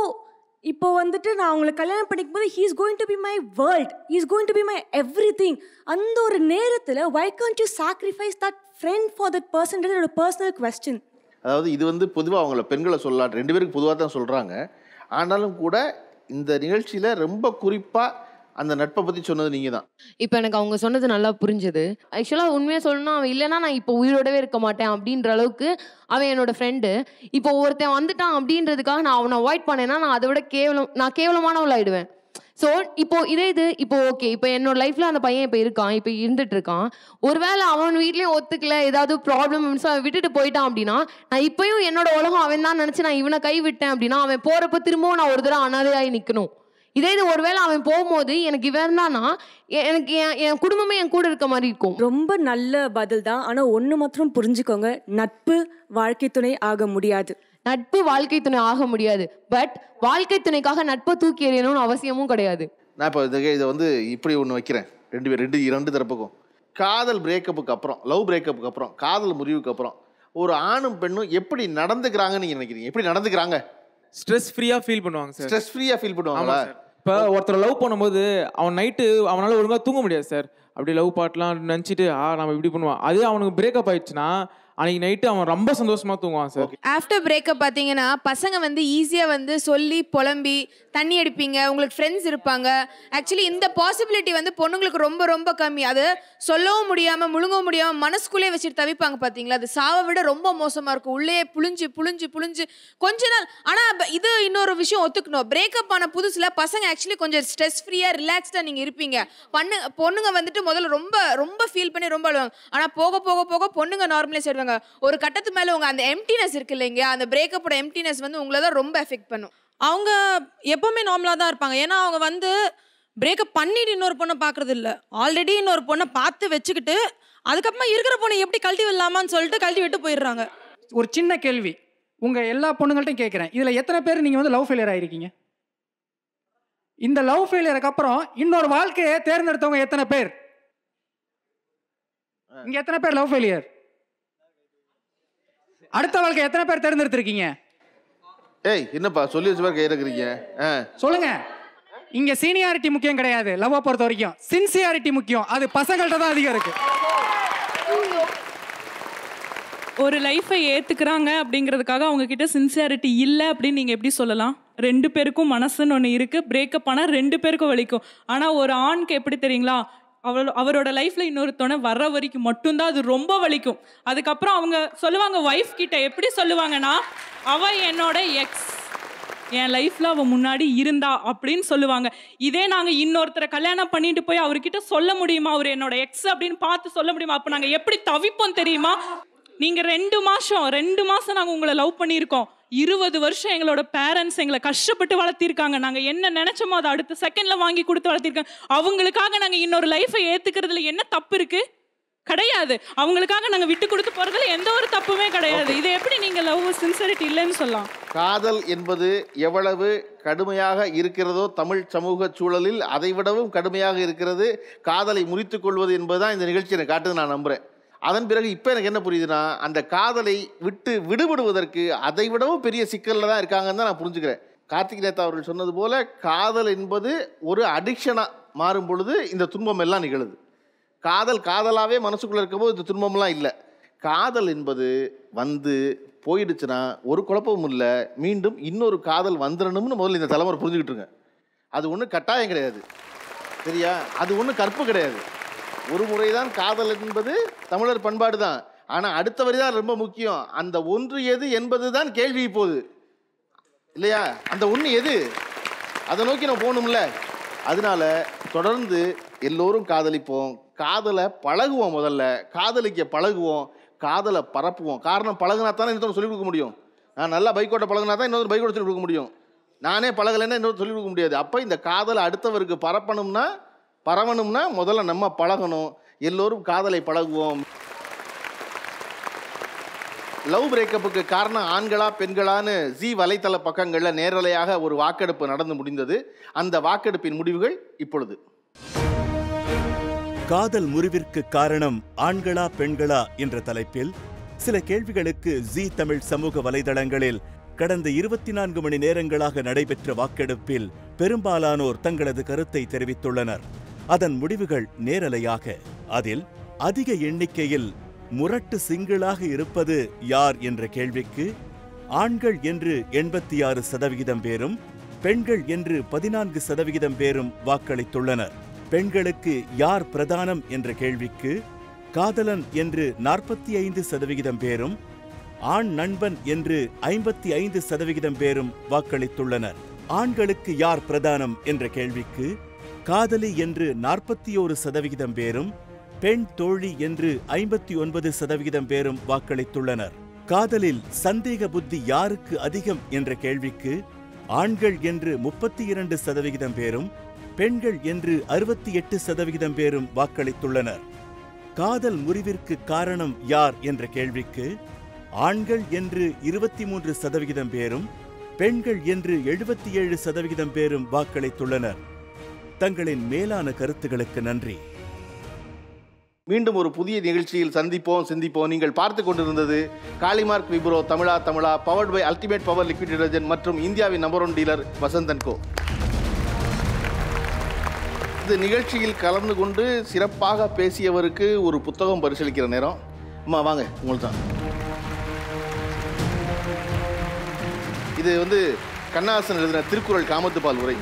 இப்போ வந்துட்டு நான் அவங்களை கல்யாணம் பண்ணிக்கும் போது he's going to be my world is going to be my everything அந்த ஒரு நேரத்தில் why can't you sacrifice that friend for that பர்சன்றது என்னோட பர்சனல் கொஸ்டின் அதாவது இது வந்து பொதுவாக அவங்கள பெண்களை சொல்லலாம். ரெண்டு பேருக்கு பொதுவாக தான் சொல்கிறாங்க ஆனாலும் கூட இந்த நிகழ்ச்சியில் ரொம்ப குறிப்பாக அந்த நட்பை பற்றி சொன்னது நீங்கள் தான் இப்போ எனக்கு அவங்க சொன்னது நல்லா புரிஞ்சுது. ஆக்சுவலாக உண்மையாக சொல்லணும்னா அவன் இல்லைன்னா நான் இப்போ உயிரோடவே இருக்க மாட்டேன் அப்படின்ற அளவுக்கு அவன் என்னோட ஃப்ரெண்டு இப்போ ஒருத்தன் வந்துட்டான் அப்படின்றதுக்காக நான் அவனை அவாய்ட் பண்ணேன்னா நான் அதை விட கேவலம் நான் கேவலமானவள் ஆயிடுவேன். ஸோ இப்போ இதே இது இப்போ ஓகே இப்போ என்னோட லைஃப்ல அந்த பையன் இப்போ இருக்கான் இப்போ இருந்துட்டு இருக்கான். ஒருவேளை அவன் வீட்லயும் ஒத்துக்கல ஏதாவது ப்ராப்ளம் அவன் விட்டுட்டு போயிட்டான் அப்படின்னா நான் இப்பயும் என்னோட உலகம் அவன் தான் நினச்சி நான் இவனை கை விட்டேன் அப்படின்னா அவன் போறப்ப திரும்பவும் நான் ஒரு தடவை அனாதையாகி நிற்கணும் இதே இது ஒருவேளை அவன் போகும்போது எனக்கு இவன் எனக்கு என் என் குடும்பமே என் கூட இருக்க மாதிரி இருக்கும். ரொம்ப நல்ல பதில் தான். ஆனால் ஒன்று மாத்திரம் புரிஞ்சுக்கோங்க. நட்பு வாழ்க்கை துணை ஆக முடியாது. நட்பு வாழ்க்கை துணை ஆக முடியாது. பட் வாழ்க்கை துணைக்காக நட்பை தூக்கி எறியணும்னு அவசியமும் கிடையாது. நான் இப்போ இதை இதை வந்து இப்படி ஒன்று வைக்கிறேன். ரெண்டு பேர் ரெண்டு இரண்டு தரப்புக்கும். காதல் பிரேக்கப்புக்கு அப்புறம் லவ் பிரேக்கப்புக்கு அப்புறம் காதல் முறிவுக்கு அப்புறம் ஒரு ஆணும் பெண்ணும் எப்படி நடந்துக்கிறாங்கன்னு நீங்கள் நினைக்கிறீங்க? எப்படி நடந்துக்கிறாங்க? ஸ்ட்ரெஸ் ஃப்ரீயாக ஃபீல் பண்ணுவாங்க சார் ஸ்ட்ரெஸ் ஃப்ரீயாக ஃபீல் பண்ணுவாங்களா இப்போ ஒருத்தர் லவ் பண்ணும்போது அவன் நைட்டு அவனால் ஒழுங்காக தூங்க முடியாது சார் அப்படி லவ் பாட்டெலாம் நினச்சிட்டு ஆ நம்ம இப்படி பண்ணுவான் அது அவனுக்கு பிரேக்கப் ஆயிடுச்சுன்னா அன்னைக்கு நைட்டு அவன் ரொம்ப சந்தோஷமா தூங்குவான் சார். ஆஃப்டர் பிரேக்கப் பார்த்தீங்கன்னா பசங்க வந்து ஈஸியாக வந்து சொல்லி புலம்பி தண்ணி அடிப்பீங்க உங்களுக்கு ஃப்ரெண்ட்ஸ் இருப்பாங்க. ஆக்சுவலி இந்த பாசிபிலிட்டி வந்து பொண்ணுங்களுக்கு ரொம்ப ரொம்ப கம்மி. அது சொல்லவும் முடியாமல் முழுங்கவும் முடியாமல் மனசுக்குள்ளே வச்சுட்டு தவிப்பாங்க பார்த்தீங்களா அது சாவை விட ரொம்ப மோசமாக இருக்கும். உள்ளே புளிஞ்சு புளிஞ்சு புளிஞ்சு கொஞ்ச நாள் ஆனால் இது இன்னொரு விஷயம் ஒத்துக்கணும். பிரேக்கப் ஆன புதுசில் பசங்க ஆக்சுவலி கொஞ்சம் ஸ்ட்ரெஸ் ஃப்ரீயாக ரிலாக்ஸ்டாக நீங்கள் இருப்பீங்க. பண்ணு பொண்ணுங்க வந்துட்டு முதல்ல ரொம்ப ரொம்ப ஃபீல் பண்ணி ரொம்ப அழுவாங்க. ஆனால் போக போக போக பொண்ணுங்க நார்மலைஸ் ஆயிடுவாங்க. ஒரு கட்டத்து மேலே உங்கள் அந்த எம்டினஸ் இருக்கு இல்லைங்க அந்த பிரேக்கப்போட எம்டினஸ் வந்து உங்களை தான் ரொம்ப எஃபெக்ட் பண்ணும். அவங்க எப்பவுமே நார்மலாக தான் இருப்பாங்க. ஏன்னா அவங்க வந்து பிரேக்கப் பண்ணிட்டு இன்னொரு பொண்ணை பார்க்கறது இல்ல. ஆல்ரெடி இன்னொரு பொண்ணை பார்த்து வச்சுக்கிட்டு அதுக்கப்புறமா இருக்கிற பொண்ணை எப்படி கழட்டி விடலாமான்னு சொல்லிட்டு கழட்டி விட்டு போயிடுறாங்க. ஒரு சின்ன கேள்வி. உங்க எல்லா பொண்ணுங்கள்ட்டையும் கேட்குறேன் இதுல எத்தனை பேர் நீங்க வந்து லவ் ஃபெயிலியர் ஆயிருக்கீங்க? இந்த லவ் ஃபெயிலியருக்கு அப்புறம் இன்னொரு வாழ்க்கையை தேர்ந்தெடுத்தவங்க எத்தனை பேர்? இங்க எத்தனை பேர் லவ் ஃபெயிலியர் அடுத்த வாழ்க்கை எத்தனை பேர் தேர்ந்தெடுத்திருக்கீங்க? ஏய் என்னப்பா சொல்லி வச்சு பேர் கை இருக்கிறீங்க ஆ. சொல்லுங்க. இங்க சீனியாரிட்டி முக்கியம் கிடையாது. லவ்வை பொறுத்த வரைக்கும். சின்சியாரிட்டி முக்கியம். அது பசங்கள்ட்ட தான் அதிகம் இருக்கு. ஒரு லைஃப்பை ஏத்துக்கிறாங்க அப்படிங்கிறதுக்காக அவங்க கிட்ட சின்சியாரிட்டி இல்லை அப்படின்னு நீங்க எப்படி சொல்லலாம்? ரெண்டு பேருக்கும் மனசுன்னு ஒன்று இருக்கு. பிரேக்கப் ஆனால் ரெண்டு பேருக்கும் வலிக்கும். ஆனால் ஒரு ஆணுக்கு எப்படி தெரியுங்களா? அவளோ அவரோட லைஃப்ல இன்னொருத்தனை வர்ற வரைக்கும் மட்டும்தான் அது ரொம்ப வலிக்கும். அதுக்கப்புறம் அவங்க சொல்லுவாங்க ஒய்ஃப் கிட்ட எப்படி சொல்லுவாங்கன்னா அவ என்னோட எக்ஸ் என் லைஃப்ல அவ முன்னாடி இருந்தா அப்படின்னு சொல்லுவாங்க. இதே நாங்க இன்னொருத்தரை கல்யாணம் பண்ணிட்டு போய் அவர்கிட்ட சொல்ல முடியுமா? அவர் என்னோட எக்ஸ் அப்படின்னு பார்த்து சொல்ல முடியுமா? அப்ப நாங்க எப்படி தவிப்போம் தெரியுமா? நீங்க ரெண்டு மாசம் ரெண்டு மாசம் நாங்க உங்களை லவ் பண்ணியிருக்கோம். இருபது வருஷம் எங்களோட பேரண்ட்ஸ் எங்களை கஷ்டப்பட்டு வளர்த்திருக்காங்க. நாங்க என்ன நினைச்சோமோ அதை அடுத்த செகண்ட்ல வாங்கி கொடுத்து வளர்த்திருக்காங்க அவங்களுக்காக நாங்க இன்னொரு லைஃபை ஏத்துக்கிறதுல என்ன தப்பு இருக்கு? கிடையாது. அவங்களுக்காக நாங்க விட்டு கொடுத்து போறதுல எந்த ஒரு தப்புமே கிடையாது. இது எப்படி நீங்க லவ் சின்சரிட்டி இல்லைன்னு சொல்லலாம்? காதல் என்பது எவ்வளவு கடுமையாக இருக்கிறதோ தமிழ் சமூக சூழலில் அதை விடவும் கடுமையாக இருக்கிறது. காதலை முறித்துக் கொள்வது என்பதுதான் இந்த நிகழ்ச்சி எனக்கு காட்டுது நான் நம்புறேன். அதன் பிறகு இப்போ எனக்கு என்ன புரியுதுன்னா அந்த காதலை விட்டு விடுபடுவதற்கு அதை விடவும் பெரிய சிக்கலில் தான் இருக்காங்கன்னு தான் நான் புரிஞ்சுக்கிறேன். கார்த்திக் நேதா அவர்கள் சொன்னது போல காதல் என்பது ஒரு அடிக்ஷனாக மாறும் பொழுது இந்த துன்பம் எல்லாம் நிகழுது. காதல் காதலாகவே மனசுக்குள்ளே இருக்கும்போது இந்த துன்பம்லாம் இல்லை. காதல் என்பது வந்து போயிடுச்சுன்னா ஒரு குழப்பமும் இல்லை. மீண்டும் இன்னொரு காதல் வந்துடணும்னு முதல்ல இந்த தலைமுறை புரிஞ்சுக்கிட்டுருங்க அது ஒன்றும் கட்டாயம் கிடையாது. சரியா? அது ஒன்றும் கற்பு கிடையாது. ஒரு முறைதான் காதல் என்பது தமிழர் பண்பாடு தான் ஆனால் அடுத்த வரி தான் ரொம்ப முக்கியம். அந்த ஒன்று எது என்பது தான் கேள்வி இப்போது. இல்லையா? அந்த ஒன்று எது? அதை நோக்கி நம்ம போகணும்ல. அதனால தொடர்ந்து எல்லோரும் காதலிப்போம். காதலை பழகுவோம் முதல்ல. காதலிக்க பழகுவோம். காதலை பரப்புவோம். காரணம் பழகுனா தானே இன்னொரு சொல்லிக் கொடுக்க முடியும். நான் நல்லா பைக்கோட்ட பழகுனா தான் இன்னொரு பைக்கோட சொல்லிக் கொடுக்க முடியும். நானே பழகலைன்னா இன்னொரு சொல்லிக் கொடுக்க முடியாது. அப்போ இந்த காதலை அடுத்தவருக்கு பரப்பணும்னா பரவணும்னா முதல்ல நம்ம பழகணும். எல்லோரும் காதலை பழகுவோம். லவ் பிரேக்கப்புக்கு காரணம் ஆண்களா பெண்களான்னு ஜி வலைத்தள பக்கங்களில் நேரலையாக ஒரு வாக்கெடுப்பு நடந்து முடிந்தது. அந்த வாக்கெடுப்பின் முடிவுகள் இப்பொழுது. காதல் முறிவிற்கு காரணம் ஆண்களா பெண்களா என்ற தலைப்பில் சில கேள்விகளுக்கு ஜி தமிழ் சமூக வலைதளங்களில் கடந்த இருபத்தி நான்கு மணி நேரங்களாக நடைபெற்ற வாக்கெடுப்பில் பெரும்பாலானோர் தங்களது கருத்தை தெரிவித்துள்ளனர். அதன் முடிவுகள் நேரலையாக. அதில் அதிக எண்ணிக்கையில் முரட்டு சிங்கிளாக இருப்பது யார் என்ற கேள்விக்கு ஆண்கள் என்று எண்பத்தி ஆறு சதவிகிதம் பேரும் பெண்கள் என்று பதினான்கு சதவிகிதம் பேரும் வாக்களித்துள்ளனர். பெண்களுக்கு யார் பிரதானம் என்ற கேள்விக்கு காதலன் என்று நாற்பத்தி ஐந்து சதவிகிதம் பேரும் ஆண் நண்பன் என்று ஐம்பத்தி ஐந்து சதவிகிதம் பேரும் வாக்களித்துள்ளனர். ஆண்களுக்கு யார் பிரதானம் என்ற கேள்விக்கு காதலி என்று நாற்பத்தி ஓரு சதவிகிதம் பேரும் பெண் தோழி என்று ஐம்பத்தி ஒன்பது சதவிகிதம் பேரும் வாக்களித்துள்ளனர். காதலில் சந்தேக புத்தி யாருக்கு அதிகம் என்ற கேள்விக்கு ஆண்கள் என்று முப்பத்தி இரண்டு சதவிகிதம் பேரும் பெண்கள் என்று அறுபத்தி எட்டு சதவிகிதம் பேரும் வாக்களித்துள்ளனர். காதல் முறிவிற்கு காரணம் யார் என்ற கேள்விக்கு ஆண்கள் என்று இருபத்தி மூன்று சதவிகிதம் பேரும் பெண்கள் என்று எழுபத்தி ஏழு சதவிகிதம் பேரும் வாக்களித்துள்ளனர். தங்களின் மேலான கருத்துகளுக்கு நன்றி. மீண்டும் ஒரு புதிய நிகழ்ச்சியில் சந்திப்போம் சிந்திப்போம். நீங்கள் பார்த்து கொண்டிருந்தது Kalimark Wipro Tamizha Tamizha powered by ultimate power liquid detergent மற்றும் இந்தியாவின் number one dealer Vasanthan Co. இந்த நிகழ்ச்சியில் கலந்து கொண்டு சிறப்பாக பேசியவருக்கு ஒரு புத்தகம் பரிசீலிக்கிற நேரம். அம்மா வாங்க உங்களுக்கு தான் இது வந்து கண்ணாசன் எழுதின திருக்குறள் காமத்துப்பால் உரை.